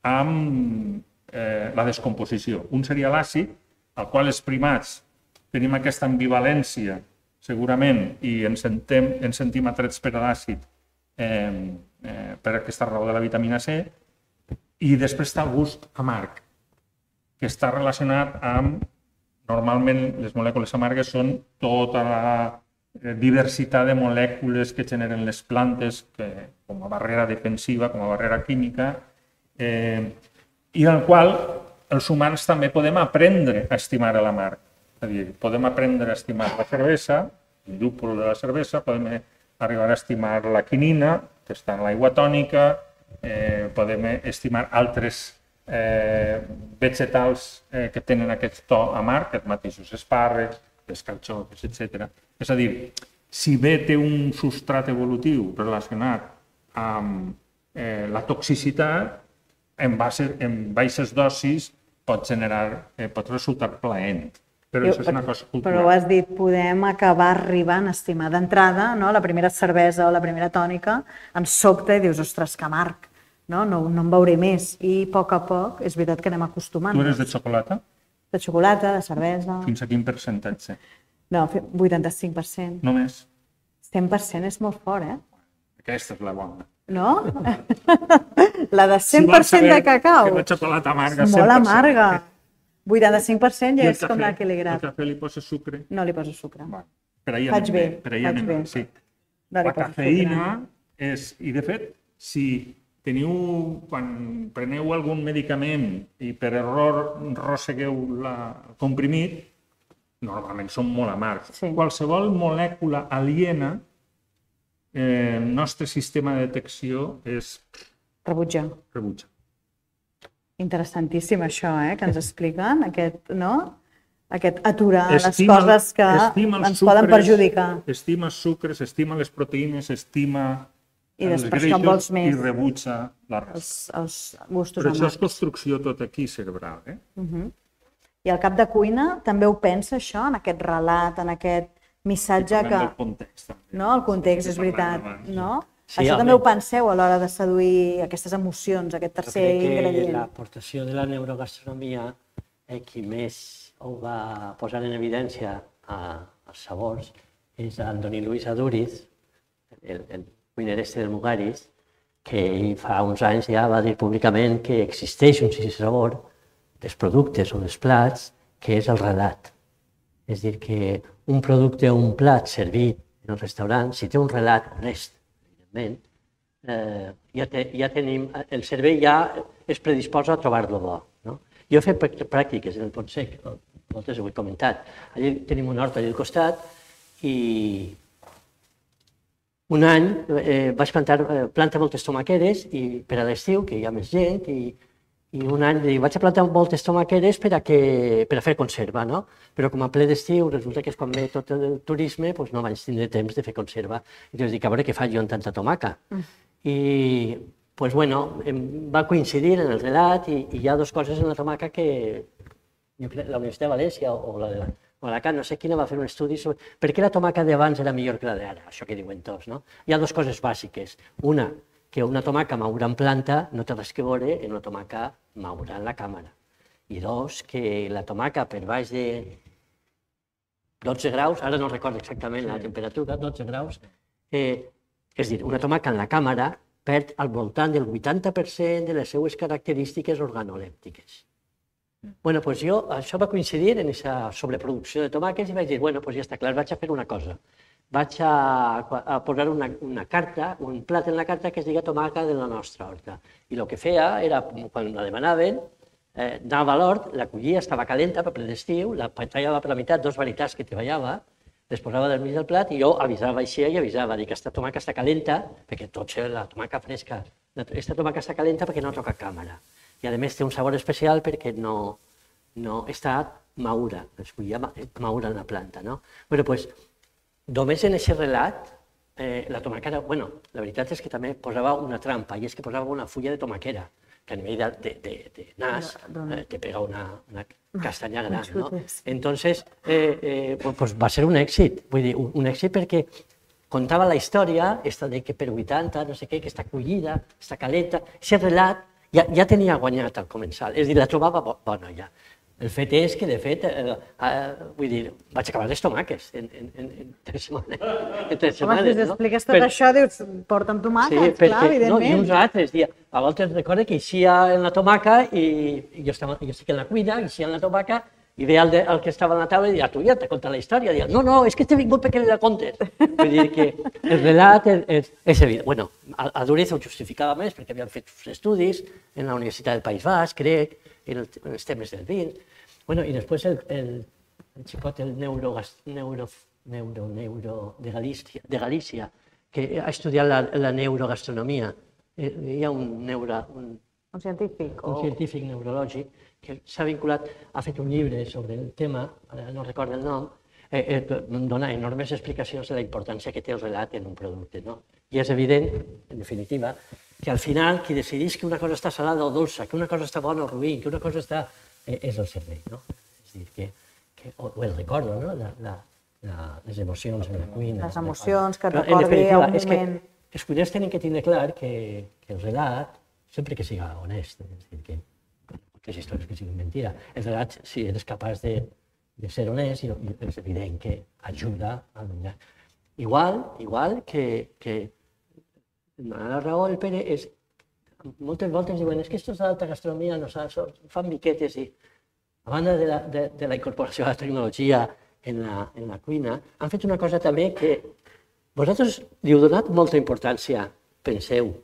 C: amb eh, la descomposició. Un seria l'àcid, al qual els primats tenim aquesta ambivalència, segurament, i ens, sentem, ens sentim atrets per l'àcid eh, eh, per aquesta raó de la vitamina C, i després està el gust amarg, que està relacionat amb, normalment les molècules amargues són tota la diversitat de molècules que generen les plantes que, com a barrera defensiva, com a barrera química, eh, i el qual els humans també podem aprendre a estimar la mar. És a dir, podem aprendre a estimar la cervesa, el llúpol de la cervesa, podem arribar a estimar la quinina, que està en l'aigua tònica, eh, podem estimar altres eh, vegetals eh, que tenen aquest to amarg, els mateixos espàrrecs, les carxofes, etc. És a dir, si bé té un substrat evolutiu relacionat amb eh, la toxicitat, en, base, en baixes dosis pot generar, eh, pot resultar plaent. Però això és una cosa cultural.
B: Però ho has dit, podem acabar arribant estimar d'entrada, no? la primera cervesa o la primera tònica, en sobte i dius, ostres, que amarg, no? No, no en veuré més. I a poc a poc, és veritat que anem acostumant.
C: Tu eres de xocolata?
B: De xocolata, de cervesa...
C: Fins a quin percentatge?
B: No, 85%.
C: Només?
B: 100% és molt fort, eh?
C: Aquesta és la bona.
B: No? la de 100% si de cacau.
C: Que la xocolata amarga,
B: és molt amarga. 85% ja és cafè, com l'equilibrat.
C: El cafè li posa sucre?
B: No li poso sucre.
C: Per ahir faig bé, per ahir faig bé. Sí. No la cafeïna sucre. és... I de fet, si teniu, quan preneu algun medicament i per error rossegueu la, el comprimit, normalment són molt amargs. Sí. Qualsevol molècula aliena, eh, el nostre sistema de detecció és...
B: Rebutjar.
C: Rebutjar.
B: Interessantíssim això, eh, que ens expliquen, aquest, no? aquest aturar estima, les coses que ens sucres, poden perjudicar.
C: Estima els sucres, estima les proteïnes, estima I els greixos més. i rebutja la resta. Els,
B: els gustos
C: Però això és construcció tot aquí cerebral. Eh? Uh
B: mhm. -huh. I el cap de cuina també ho pensa això, en aquest relat, en aquest missatge que...
C: El context, també.
B: No, el context, és veritat. No? Sí, Això també ho penseu a l'hora de seduir aquestes emocions, aquest tercer ingredient.
D: L'aportació de la neurogastronomia és qui més ho va posar en evidència a, als sabors és Antoni Luis Aduriz, el, el cuiner este del Mugaris, que fa uns anys ja va dir públicament que existeix un sabor dels productes o dels plats que és el relat. És dir, que un producte o un plat servit en un restaurant, si té un relat honest, evidentment, eh, ja, te, ja tenim, el cervell ja es predisposa a trobar-lo bo. No? Jo he fet pràctiques en el Pontsec, moltes ho he comentat. Allí tenim un hort allà al costat i un any eh, vaig plantar eh, planta moltes tomaqueres i per a l'estiu, que hi ha més gent, i, i un any dic, vaig a plantar moltes tomaqueres per a, que, per a fer conserva, no? Però com a ple d'estiu, resulta que és quan ve tot el turisme, doncs no vaig tindre temps de fer conserva. I llavors dic, a veure què faig jo amb tanta tomaca. Mm. I, pues bueno, em va coincidir en el relat i, i hi ha dues coses en la tomaca que jo crec, la Universitat de València o la de la, o Alacant, no sé quina, va fer un estudi sobre per què la tomaca d'abans era millor que la d'ara, això que diuen tots. No? Hi ha dues coses bàsiques. Una, que una tomaca maura en planta no té res que veure en una tomaca maura en la càmera. I dos, que la tomaca per baix de 12 graus, ara no recordo exactament la temperatura, 12 graus, eh, és dir, una tomaca en la càmera perd al voltant del 80% de les seues característiques organolèptiques. Bueno, pues jo, això va coincidir en aquesta sobreproducció de tomàquets i vaig dir, bueno, pues ja està clar, vaig a fer una cosa. Vaig a, a posar una, una carta, un plat en la carta que es diga tomaca de la nostra horta. I el que feia era, quan la demanaven, eh, anava a l'hort, la collia, estava calenta per ple d'estiu, la tallava per la meitat, dos veritats que treballava, les posava del mig del plat i jo avisava així i avisava, dic, aquesta tomaca està calenta, perquè tot la tomaca fresca, aquesta tomaca està calenta perquè no toca càmera i a més té un sabor especial perquè no, no està maura, es volia maura en la planta. No? Bueno, pues, només en aquest relat, eh, la tomaquera, bueno, la veritat és que també posava una trampa, i és que posava una fulla de tomaquera, que a nivell de, de, de, de nas eh, te pega una, una castanya gran. No? Entonces, eh, eh, pues, pues va ser un èxit, vull dir, un, un èxit perquè contava la història, esta de que per 80, no sé què, que està collida, està calenta, aquest relat ja, ja tenia guanyat al començar, és a dir, la trobava bona ja. El fet és que, de fet, eh, eh, vull dir, vaig acabar les tomaques en, en, en, en tres setmanes. En tres setmanes
B: Home, si expliques tot per... això, dius, porta'm tomàquets, sí, perquè, clar, evidentment. No,
D: I uns altres, dia, a voltes recordo que eixia en la tomaca i, i jo, estava, jo estic en la cuina, eixia en la tomaca i ve el, de, el que estava a la taula i deia, tu ja t'he contat la història. I deia, no, no, és que t'he vingut perquè la contes. Vull dir que el relat és, és, és evident. Bueno, a, a Dureza ho justificava més perquè havien fet estudis en la Universitat del País Basc, crec, en, el, en els temes del vin. Bueno, i després el, el, el xicot, el neuro, neuro, neuro, neuro de Galícia, de Galícia que ha estudiat la, la neurogastronomia. Eh, hi ha un neuro... Un,
B: un científic.
D: Un o... científic neurològic que s'ha vinculat, ha fet un llibre sobre el tema, no recordo el nom, eh, eh, dona enormes explicacions de la importància que té el relat en un producte. No? I és evident, en definitiva, que al final qui decideix que una cosa està salada o dolça, que una cosa està bona o ruïn, que una cosa està... Eh, és el cervell, no? És dir, que, que o, o el recordo, no? La, la, la, les emocions en la cuina.
B: Les emocions, que et recordi un moment... És que
D: els cuiners tenen que tindre clar que, que el relat, sempre que siga honest, és dir, que les històries que siguin mentida. El relat, si eres capaç de, de ser honest, és evident que ajuda a donar. Igual, igual que, que la raó el Pere és moltes voltes diuen és que estos de l'alta gastronomia no fan miquetes i a banda de la, de, de la incorporació de la tecnologia en la, en la cuina, han fet una cosa també que vosaltres li heu donat molta importància, penseu,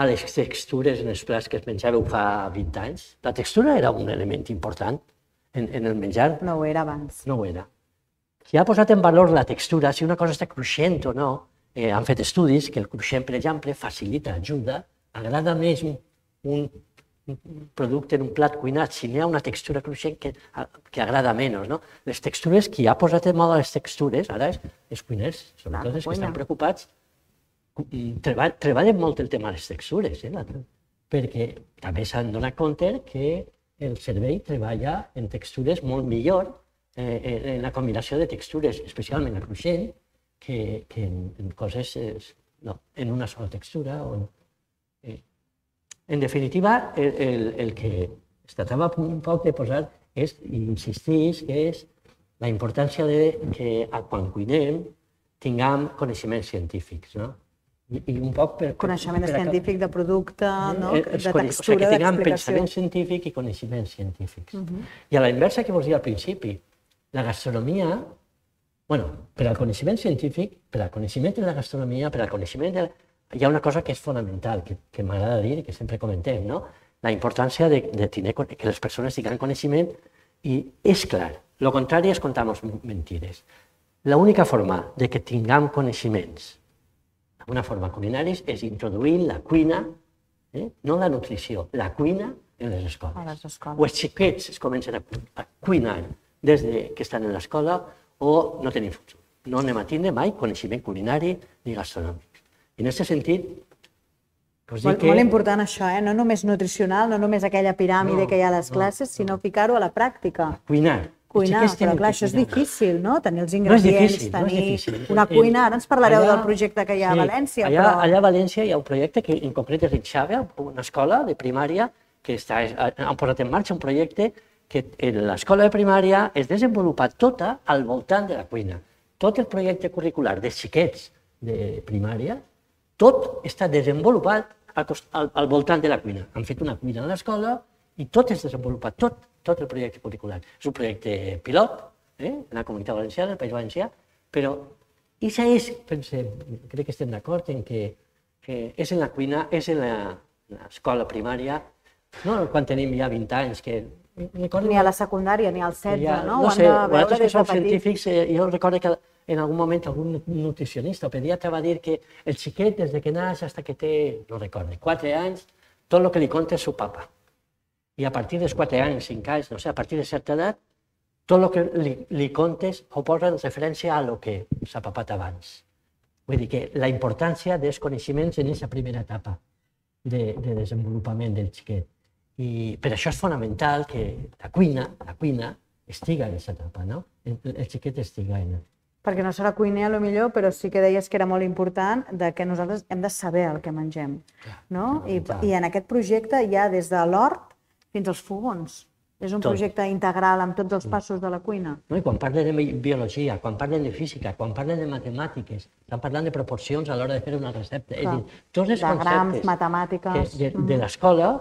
D: a les textures en els plats que es menjàveu fa 20 anys. La textura era un element important en, en el menjar.
B: No ho era abans.
D: No ho era. Qui ha posat en valor la textura, si una cosa està cruixent o no, eh, han fet estudis que el cruixent, per exemple, facilita, ajuda, agrada més un, un, un producte en un plat cuinat si n'hi ha una textura cruixent que, que agrada menys. No? Les textures, qui ha posat en moda les textures, ara és els cuiners, sobretot els que estan preocupats treball, treballen molt el tema de les textures, eh, perquè també s'han donat compte que el cervell treballa en textures molt millor, eh, en la combinació de textures, especialment la cruixent, que, que en, en coses, eh, no, en una sola textura. O, eh. En definitiva, el, el, el que es tratava un poc de posar és, insistís, que és la importància de que quan cuinem tinguem coneixements científics, no?
B: I, i un poc per... Coneixement per, per científic de producte, no? Eh, de textura, o
D: sigui, que tinguem pensament científic i coneixements científics. Uh -huh. I a la inversa que vols dir al principi, la gastronomia, bueno, per al coneixement científic, per al coneixement de la gastronomia, per al coneixement de... Hi ha una cosa que és fonamental, que, que m'agrada dir i que sempre comentem, no? La importància de, de tenir, que les persones tinguin coneixement i és clar. Lo contrari és contar mentides. L'única forma de que tinguem coneixements una forma culinaris és introduir la cuina, eh? no la nutrició, la cuina en les escoles. A les escoles. O els xiquets es comencen a, a cuinar des de que estan en l'escola o no tenim futur. No anem a tindre mai coneixement culinari ni gastronòmic. I en aquest sentit,
B: dic molt, que... Molt important això, eh? no només nutricional, no només aquella piràmide no, que hi ha a les classes, no, sinó ficar-ho a la pràctica.
D: Cuinar,
B: Cuinar, però clar, això és difícil, no? Tenir els ingredients, no difícil, tenir no una cuina. Ara ens parlareu allà, del projecte que hi ha sí, a València.
D: Allà,
B: però...
D: allà a València hi ha un projecte que en concret és Xave, una escola de primària que està, han posat en marxa un projecte que en l'escola de primària es desenvolupa tota al voltant de la cuina. Tot el projecte curricular de xiquets de primària, tot està desenvolupat al, al, al voltant de la cuina. Han fet una cuina a l'escola i tot és desenvolupat, tot tot el projecte curricular. És un projecte pilot, eh, en la comunitat valenciana, el País Valencià, però això és, pensem, crec que estem d'acord en que, que és en la cuina, és en l'escola primària, no quan tenim ja 20 anys, que
B: recordo, ni a la secundària, ni al 16, ja,
D: no? No sé, vosaltres que sou científics, eh, jo recordo que en algun moment algun nutricionista o pediatra va dir que el xiquet, des de que naix fins que té, no recordo, 4 anys, tot el que li conta és su papa i a partir dels 4 anys, 5 anys, no sé, a partir de certa edat, tot el que li, li contes ho posa en referència a lo que s'ha papat abans. Vull dir que la importància dels coneixements en aquesta primera etapa de, de desenvolupament del xiquet. I per això és fonamental que la cuina, la cuina, estiga en aquesta etapa, no? El, el xiquet estiga en
B: perquè no serà cuiner a lo millor, però sí que deies que era molt important de que nosaltres hem de saber el que mengem. No? I, I en aquest projecte ha des de l'hort fins als fogons. És un Tot. projecte integral amb tots els passos de la cuina.
D: No, I quan parlen de biologia, quan parlen de física, quan parlen de matemàtiques, estan parlant de proporcions a l'hora de fer una recepta. Clar. És dir, tots els
B: conceptes grams, matemàtiques...
D: Que, de, de l'escola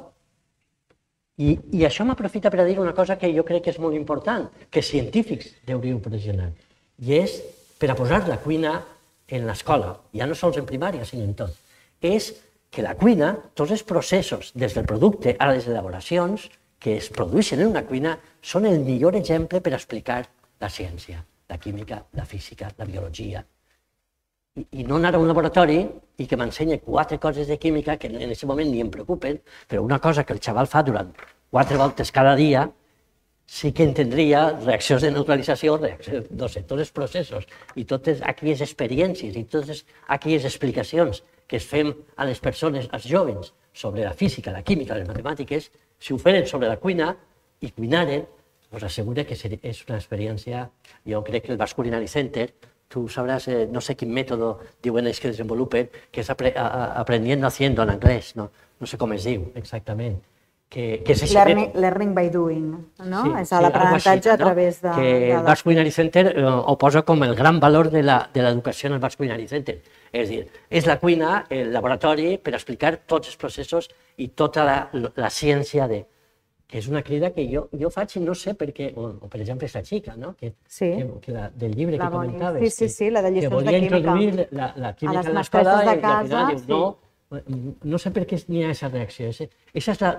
D: i, I això m'aprofita per a dir una cosa que jo crec que és molt important, que científics hauríeu pressionat, i és per a posar la cuina en l'escola, ja no sols en primària, sinó en tot. És que la cuina, tots els processos, des del producte a les elaboracions, que es produeixen en una cuina, són el millor exemple per explicar la ciència, la química, la física, la biologia. I, i no anar a un laboratori i que m'ensenya quatre coses de química que en aquest moment ni em preocupen, però una cosa que el xaval fa durant quatre voltes cada dia sí que entendria reaccions de neutralització, reaccions, no sé, tots els processos i totes aquelles experiències i totes aquelles explicacions que es fem a les persones, als joves, sobre la física, la química, les matemàtiques, si ho feren sobre la cuina i cuinaren, us asseguro que és una experiència, jo crec que el Basque Culinary Center, tu sabràs, eh, no sé quin mètode diuen ells que desenvolupen, que és apre, a, a, aprendiendo haciendo en anglès, no, no sé com es diu. Exactament, que, que és
B: learning, learning by doing, no? Sí, és l'aprenentatge sí, a través de...
D: Que
B: de
D: el Basque Culinary Center eh, ho posa com el gran valor de l'educació en el Basque Culinary Center. És dir, és la cuina, el laboratori, per explicar tots els processos i tota la, la ciència de que és una crida que jo, jo faig i no sé per què, o, o per exemple aquesta xica, no? que, sí. que, que la, del llibre la que comentaves,
B: sí, sí, sí, la de
D: que volia introduir la, la química a l'escola i, i al final diu, sí. no, no sé per què n'hi ha aquesta reacció. Aquesta és la,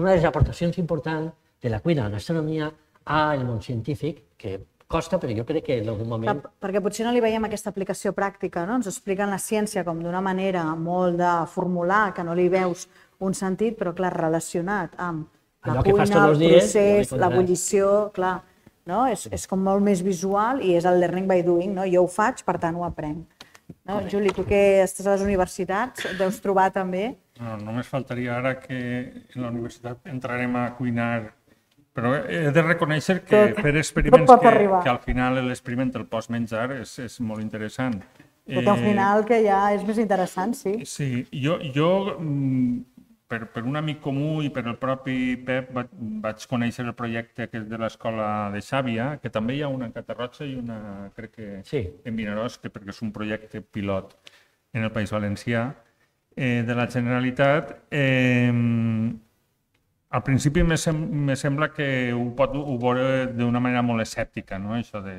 D: una de les aportacions importants de la cuina, la gastronomia, al món científic, que costa, però jo crec que en algun moment...
B: Per, perquè potser no li veiem aquesta aplicació pràctica, no? Ens expliquen la ciència com d'una manera molt de formular, que no li veus un sentit, però clar, relacionat amb la Allò cuina, el procés, l'ebullició, clar, no? És, és com molt més visual i és el learning by doing, no? Jo ho faig, per tant ho aprenc. No? Juli, tu que estàs a les universitats, deus trobar també...
C: No, només faltaria ara que en la universitat entrarem a cuinar però he de reconèixer que tot, fer experiments que, que al final l'experiment el pots menjar és, és molt interessant.
B: Tot al eh, final que ja és més interessant, sí.
C: Sí, jo, jo mm, per, per un amic comú i per el propi Pep vaig, vaig conèixer el projecte que és de l'escola de Xàbia, que també hi ha una en Catarroja i una, crec que
D: Sí.
C: en Vinaròs, que perquè és un projecte pilot en el País Valencià eh, de la Generalitat. Eh, al principi me, sem me sembla que ho pot ho veure d'una manera molt escèptica, no? això de...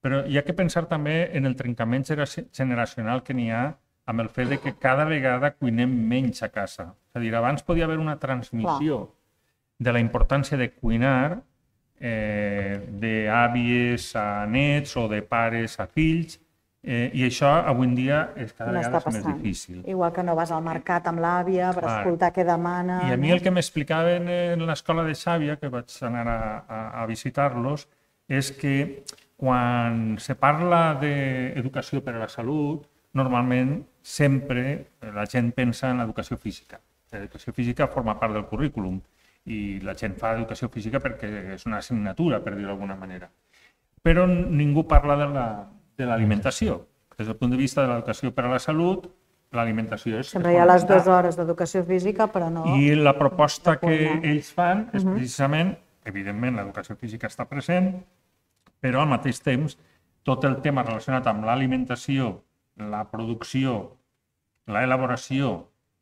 C: Però hi ha que pensar també en el trencament genera- generacional que n'hi ha amb el fet de que cada vegada cuinem menys a casa. És a dir, abans podia haver una transmissió de la importància de cuinar eh, d'àvies a nets o de pares a fills, eh, i això avui en dia és cada
B: No
C: vegada més difícil.
B: Igual que no vas al mercat amb l'àvia per
C: Clar.
B: escoltar què demana.
C: I a mi el que m'explicaven en l'escola de Xàbia, que vaig anar a, a, a visitar-los, és que quan se parla d'educació per a la salut, normalment sempre la gent pensa en l'educació física. L'educació física forma part del currículum i la gent fa educació física perquè és una assignatura, per dir-ho d'alguna manera. Però ningú parla de la- de l'alimentació. Des del punt de vista de l'educació per a la salut, l'alimentació és
B: Sempre hi ha les dues hores d'educació física, però no...
C: I la proposta
B: de
C: que ells fan és precisament, evidentment, l'educació física està present, però al mateix temps tot el tema relacionat amb l'alimentació, la producció, l'elaboració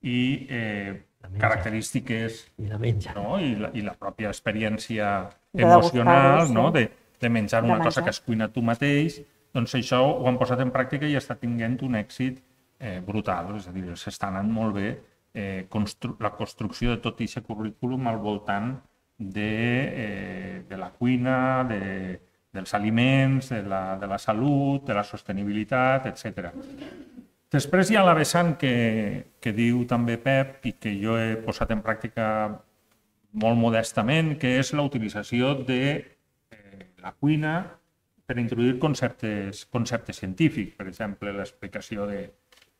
C: i eh, característiques
D: I la menja.
C: no? I, la, i la pròpia experiència
B: De
C: emocional
B: degustar-ho,
C: no?
B: sí.
C: de, de menjar
B: De
C: una cosa
B: menjar.
C: que has cuinat tu mateix, doncs això ho han posat en pràctica i està tinguent un èxit eh, brutal. És a dir, s'està anant molt bé eh, constru la construcció de tot aquest currículum al voltant de, eh, de la cuina, de, dels aliments, de la, de la salut, de la sostenibilitat, etc. Després hi ha la vessant que, que diu també Pep i que jo he posat en pràctica molt modestament, que és la utilització de eh, la cuina per introduir conceptes, conceptes científics, per exemple, l'explicació de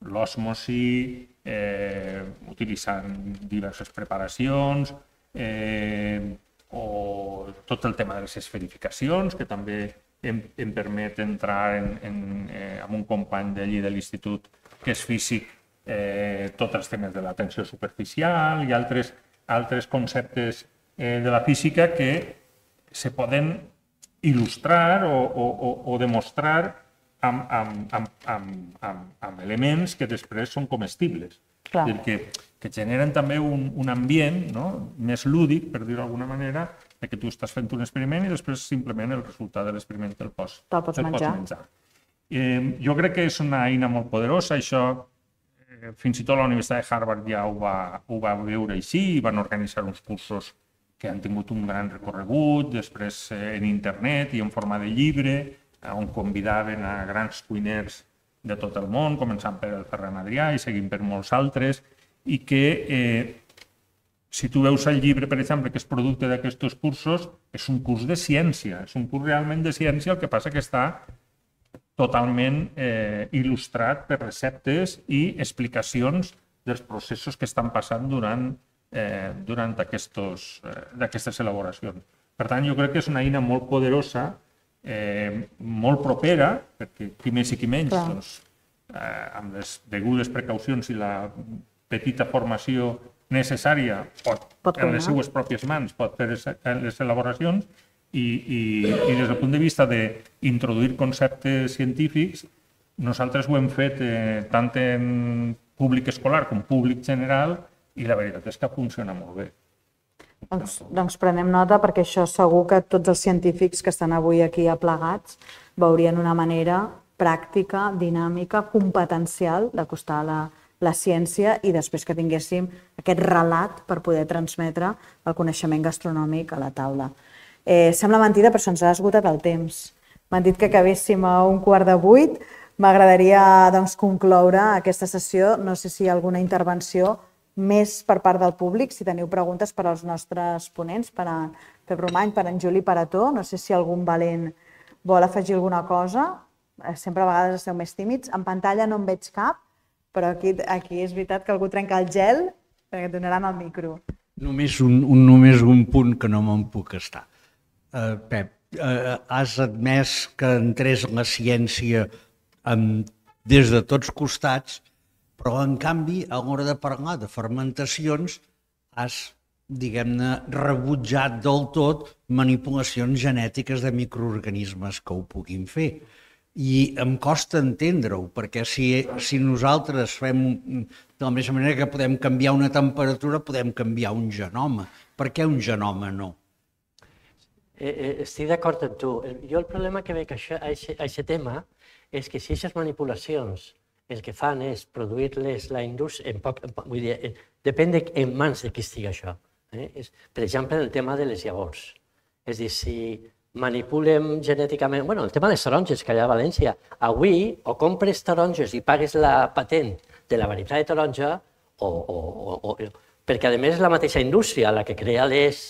C: l'osmosi, eh, utilitzant diverses preparacions, eh, o tot el tema de les esferificacions, que també em, em permet entrar en, en, eh, amb un company d'allí de l'institut que és físic, eh, tots els temes de l'atenció superficial i altres, altres conceptes eh, de la física que se poden il·lustrar o, o, o, o demostrar amb, amb, amb, amb, amb, amb elements que després són comestibles.
B: Clar.
C: Dir, que, que generen també un, un ambient no? més lúdic, per dir-ho d'alguna manera, de que tu estàs fent un experiment i després simplement el resultat de l'experiment te'l pots,
B: Te'l pots menjar.
C: menjar. Eh, jo crec que és una eina molt poderosa, això eh, fins i tot la Universitat de Harvard ja ho va, ho va veure així, i van organitzar uns cursos que han tingut un gran recorregut, després eh, en internet i en forma de llibre, on convidaven a grans cuiners de tot el món, començant per el Ferran Adrià i seguint per molts altres, i que eh, si tu veus el llibre, per exemple, que és producte d'aquests cursos, és un curs de ciència, és un curs realment de ciència, el que passa que està totalment eh, il·lustrat per receptes i explicacions dels processos que estan passant durant, eh, durant aquestos, eh, d'aquestes elaboracions. Per tant, jo crec que és una eina molt poderosa, eh, molt propera, perquè qui més i qui menys,
B: Clar.
C: doncs, eh, amb les degudes precaucions i la petita formació necessària pot,
B: Pot
C: en les seues pròpies mans pot fer les, les elaboracions i, i, i des del punt de vista d'introduir conceptes científics, nosaltres ho hem fet eh, tant en públic escolar com públic general i la veritat és que funciona molt bé.
B: Doncs, doncs prenem nota perquè això segur que tots els científics que estan avui aquí aplegats veurien una manera pràctica, dinàmica, competencial d'acostar la, la ciència i després que tinguéssim aquest relat per poder transmetre el coneixement gastronòmic a la taula. Eh, sembla mentida, però se'ns ha esgotat el temps. M'han dit que acabéssim a un quart de vuit. M'agradaria doncs, concloure aquesta sessió. No sé si hi ha alguna intervenció més per part del públic, si teniu preguntes per als nostres ponents, per a Pep Romany, per a en Juli, tu. No sé si algun valent vol afegir alguna cosa. Eh, Sempre a vegades esteu més tímids. En pantalla no en veig cap, però aquí, aquí és veritat que algú trenca el gel perquè et donaran el micro.
A: Només un, un, només un punt que no me'n puc estar. Uh, Pep, uh, has admès que entrés la ciència um, des de tots costats Però, en canvi, a l'hora de parlar de fermentacions, has, diguem-ne, rebutjat del tot manipulacions genètiques de microorganismes que ho puguin fer. I em costa entendre-ho, perquè si, si nosaltres fem, de la mateixa manera que podem canviar una temperatura, podem canviar un genoma. Per què un genoma no?
D: Eh, eh, estic d'acord amb tu. Jo el problema que veig a aquest tema és que si aquestes manipulacions el que fan és produir-les la indústria, en poc, en poc, vull dir, eh, depèn de, en mans de qui estigui això. Eh? És, per exemple, el tema de les llavors. És dir, si manipulem genèticament... bueno, el tema de les taronges, que allà a València, avui o compres taronges i pagues la patent de la varietat de taronja, o, o, o, o, perquè a més és la mateixa indústria la que crea les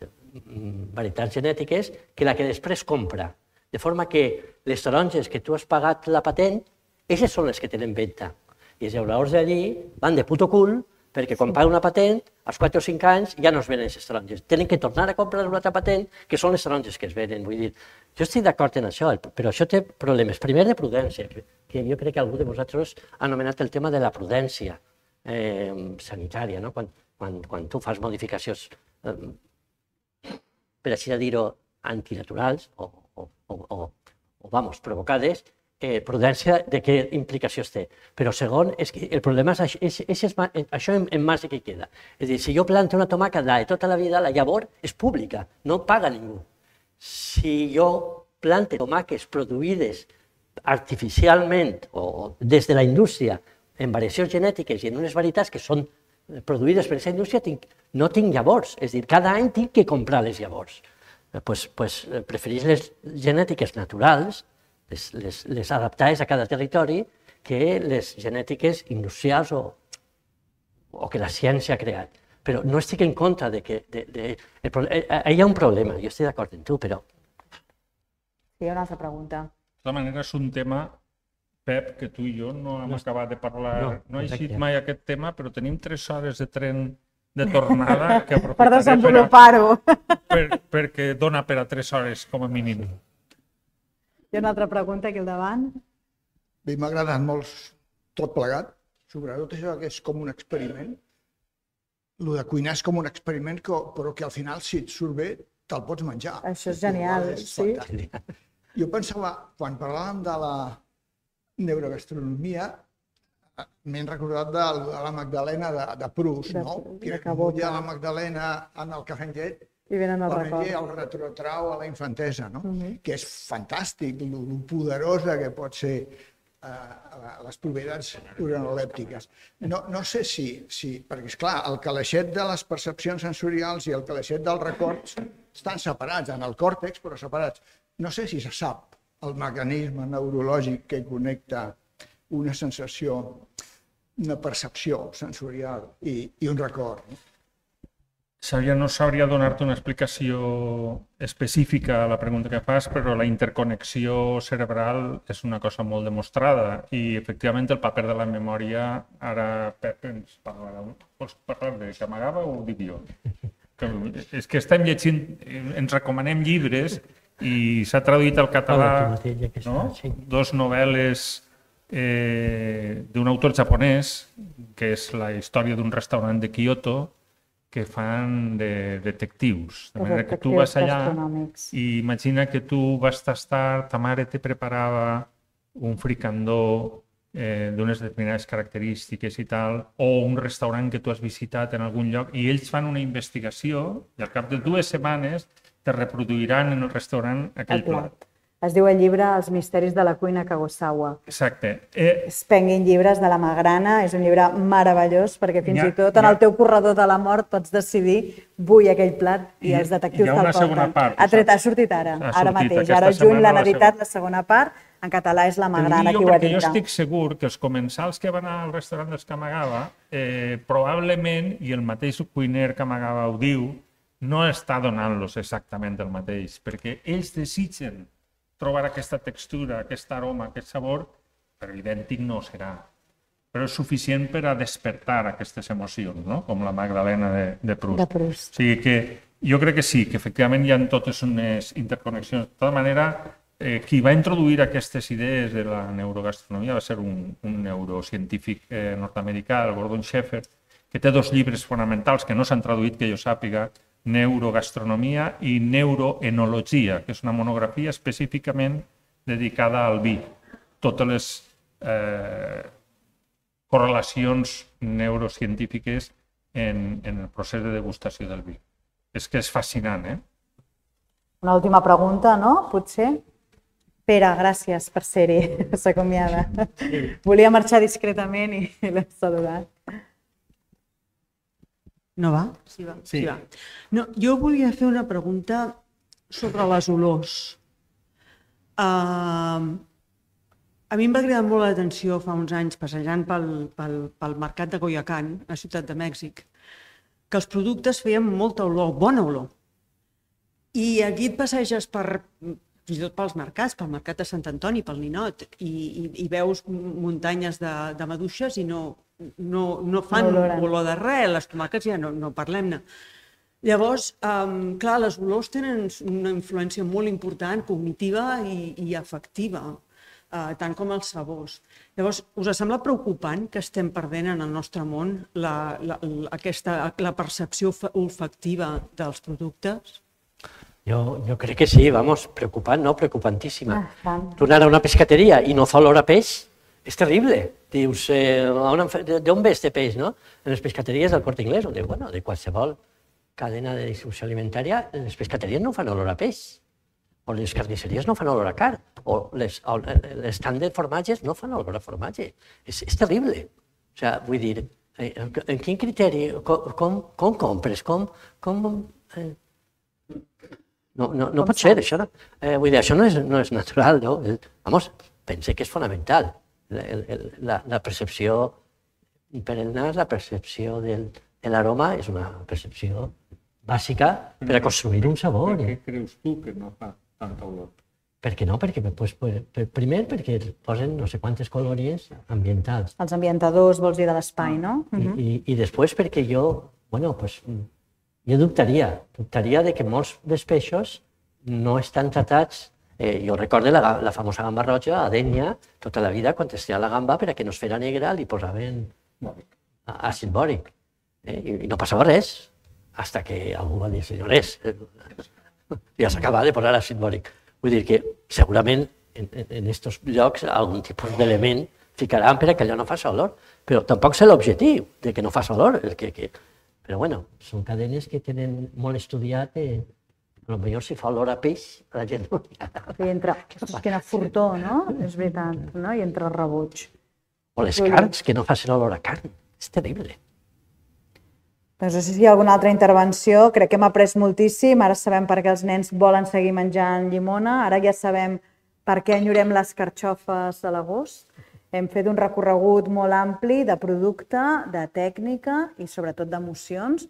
D: mm, varietats genètiques que la que després compra. De forma que les taronges que tu has pagat la patent, aquestes són les que tenen venda. I els llauradors d'allí van de puto cul perquè quan paguen una patent, als 4 o 5 anys ja no es venen les taronges. Tenen que tornar a comprar una altra patent, que són les taronges que es venen. Vull dir, jo estic d'acord en això, però això té problemes. Primer de prudència, que jo crec que algú de vosaltres ha anomenat el tema de la prudència eh, sanitària, no? quan, quan, quan tu fas modificacions, eh, per així dir-ho, antinaturals o, o, o, o, o vamos, provocades, eh, prudència de què implicacions té. Però segon, és que el problema és, és, és, és això en, en massa que queda. És a dir, si jo planto una tomaca de tota la vida, la llavor és pública, no paga ningú. Si jo plante tomaques produïdes artificialment o des de la indústria en variacions genètiques i en unes varietats que són produïdes per aquesta indústria, tinc, no tinc llavors. És a dir, cada any tinc que comprar les llavors. Eh, pues, pues, eh, preferís les genètiques naturals, les, les, les adaptades a cada territori que les genètiques industrials o, o que la ciència ha creat. Però no estic en contra de que... De, de, el, eh, eh, hi ha un problema, jo estic d'acord amb tu, però...
B: Sí, hi ha una altra pregunta.
C: De tota manera, és un tema, Pep, que tu i jo no hem no, acabat de parlar. No, no he eixit mai aquest tema, però tenim tres hores de tren de tornada que
B: per desenvolupar-ho.
C: Per, perquè dona per a tres hores, com a mínim.
B: Hi ha una altra pregunta aquí al davant.
G: Bé, m'ha agradat molt tot plegat, sobretot això que és com un experiment. Lo de cuinar és com un experiment, que, però que al final, si et surt bé, te'l pots menjar.
B: Això és genial, és sí. Fantàstic.
G: Jo pensava, quan parlàvem de la neurogastronomia, m'he recordat de, de la Magdalena de, de Proust, de, no? Que de la Magdalena en el llet
B: i venen
G: el record. el retrotrau a la infantesa, no? Uh. -huh. que és fantàstic, el poderosa que pot ser eh, les propietats uranolèptiques. No, no sé si, si, perquè és clar, el calaixet de les percepcions sensorials i el calaixet dels records estan separats, en el còrtex, però separats. No sé si se sap el mecanisme neurològic que connecta una sensació, una percepció sensorial i, i un record. No?
C: Sabia, no sabria donar-te una explicació específica a la pregunta que fas, però la interconnexió cerebral és una cosa molt demostrada i efectivament el paper de la memòria, ara Pep ens parlarà, vols parlar de Camagava o ho dic jo? Que, és que estem llegint, ens recomanem llibres i s'ha traduït al català no? dos novel·les eh, d'un autor japonès, que és la història d'un restaurant de Kyoto, que fan de detectius. De manera que tu vas allà i imagina que tu vas tastar, ta mare te preparava un fricandó eh, d'unes determinades característiques i tal, o un restaurant que tu has visitat en algun lloc, i ells fan una investigació i al cap de dues setmanes te reproduiran en el restaurant aquell el plat. plat.
B: Es diu el llibre Els misteris de la cuina Kagosawa.
C: Exacte.
B: Eh... Spenguin llibres de la Magrana, és un llibre meravellós perquè fins ha, i tot en ha... el teu corredor de la mort pots decidir vull aquell plat i, I els detectius te'l porten. Hi ha una segona part. Ha, tret, ha sortit ara, ha ara mateix. Ara juny l'han editat la segona part, en català és la Magrana qui ho edita.
C: Jo estic segur que els comensals que van al restaurant dels Kamagawa, eh, probablement, i el mateix cuiner Kamagawa ho diu, no està donant-los exactament el mateix, perquè ells desitgen trobar aquesta textura, aquest aroma, aquest sabor, però idèntic no serà. Però és suficient per a despertar aquestes emocions, no? com la Magdalena de, de Proust.
B: De Proust.
C: O sigui que jo crec que sí, que efectivament hi ha totes unes interconnexions. De tota manera, eh, qui va introduir aquestes idees de la neurogastronomia va ser un, un neurocientífic eh, nord-americà, el Gordon Sheffer, que té dos llibres fonamentals que no s'han traduït, que jo sàpiga, Neurogastronomia i Neuroenologia, que és una monografia específicament dedicada al vi. Totes les eh, correlacions neurocientífiques en, en el procés de degustació del vi. És que és fascinant, eh?
B: Una última pregunta, no? Potser? Pere, gràcies per ser-hi. S'acomiada. Volia marxar discretament i l'he saludat.
H: No va? Sí va. Sí. sí va. No, jo volia fer una pregunta sobre les olors. Uh, a mi em va cridar molt l'atenció fa uns anys, passejant pel, pel, pel mercat de Goyacán, a Ciutat de Mèxic, que els productes feien molta olor, bona olor. I aquí et passeges per, fins i tot pels mercats, pel mercat de Sant Antoni, pel Ninot, i, i, i veus muntanyes de, de maduixes i no, no, no fan no olor de res, les tomàquets ja no, no parlem-ne. Llavors, um, clar, les olors tenen una influència molt important, cognitiva i, i afectiva, uh, tant com els sabors. Llavors, us sembla preocupant que estem perdent en el nostre món la, la, la, aquesta, la percepció olfactiva dels productes?
D: Jo, jo crec que sí, vamos, preocupant, no? Preocupantíssima. Ah, tu anar a una pescateria i no fa olor a peix, és terrible. Dius, eh, d'on ve este peix, no? En les pescateries del Corte Inglés, on diu, bueno, de qualsevol cadena de distribució alimentària, les pescateries no fan olor a peix, o les carnisseries no fan olor a car, o les, l'estant de formatges no fan olor a formatge. És, és terrible. O sigui, vull dir, eh, en quin criteri, com, com, com compres, com... com eh, no, no, no pot ser, això no, eh, vull dir, això no és, no és natural, no? Vamos, pense que és fonamental la, la percepció per el nas, la percepció del, de l'aroma és una percepció bàsica per a construir un sabor.
C: Per què creus tu que no fa tanta olor?
D: Per què no? Perquè, pues, per, per, primer perquè posen no sé quantes colòries ambientals.
B: Els ambientadors, vols dir, de l'espai, no?
D: I, uh -huh. i, I després perquè jo, bueno, pues, jo dubtaria, dubtaria de que molts dels peixos no estan tratats Eh, jo recordo la, la famosa gamba roja a Dènia, tota la vida, quan estia la gamba, per a que no es fera negra, li posaven àcid bòric. Eh? I, I no passava res, hasta que algú va dir, senyores, eh, ja s'acaba de posar àcid bòric. Vull dir que segurament en, en estos llocs algun tipus d'element ficaran per a que allò no faci olor, però tampoc és l'objectiu de que no faci olor. El que, que... Però bueno, són cadenes que tenen molt estudiat eh, a millor si fa olor a peix, la gent no hi ha.
B: I entra, és que furtó, no? És veritat, no? I entra el rebuig.
D: O les carns, que no facin olor a carn. És terrible.
B: Doncs no sé si hi ha alguna altra intervenció. Crec que hem après moltíssim. Ara sabem per què els nens volen seguir menjant llimona. Ara ja sabem per què enyorem les carxofes a l'agost. Hem fet un recorregut molt ampli de producte, de tècnica i sobretot d'emocions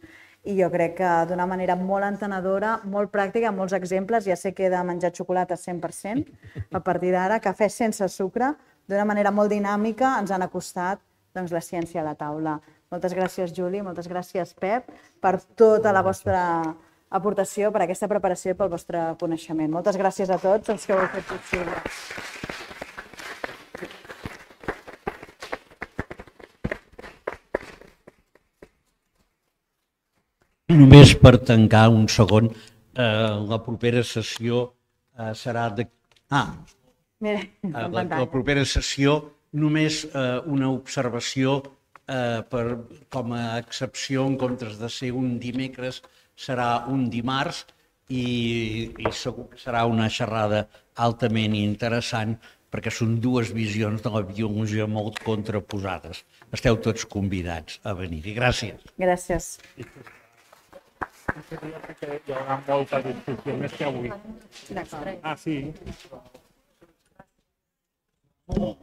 B: i jo crec que d'una manera molt entenedora, molt pràctica, molts exemples, ja sé que he de menjar xocolata 100% a partir d'ara, cafè sense sucre, d'una manera molt dinàmica ens han acostat doncs, la ciència a la taula. Moltes gràcies, Juli, moltes gràcies, Pep, per tota la vostra aportació, per aquesta preparació i pel vostre coneixement. Moltes gràcies a tots els que ho heu fet possible.
A: Només per tancar un segon, eh, la propera sessió eh, serà de... Ah, Mira, eh, la, la propera sessió només eh, una observació eh, per, com a excepció, en comptes de ser un dimecres, serà un dimarts i, i segur que serà una xerrada altament interessant perquè són dues visions de la biologia molt contraposades. Esteu tots convidats a venir. Gràcies.
B: Gràcies
C: aquest dia perquè hi haurà molta discussió més que avui. Ah, sí. Oh.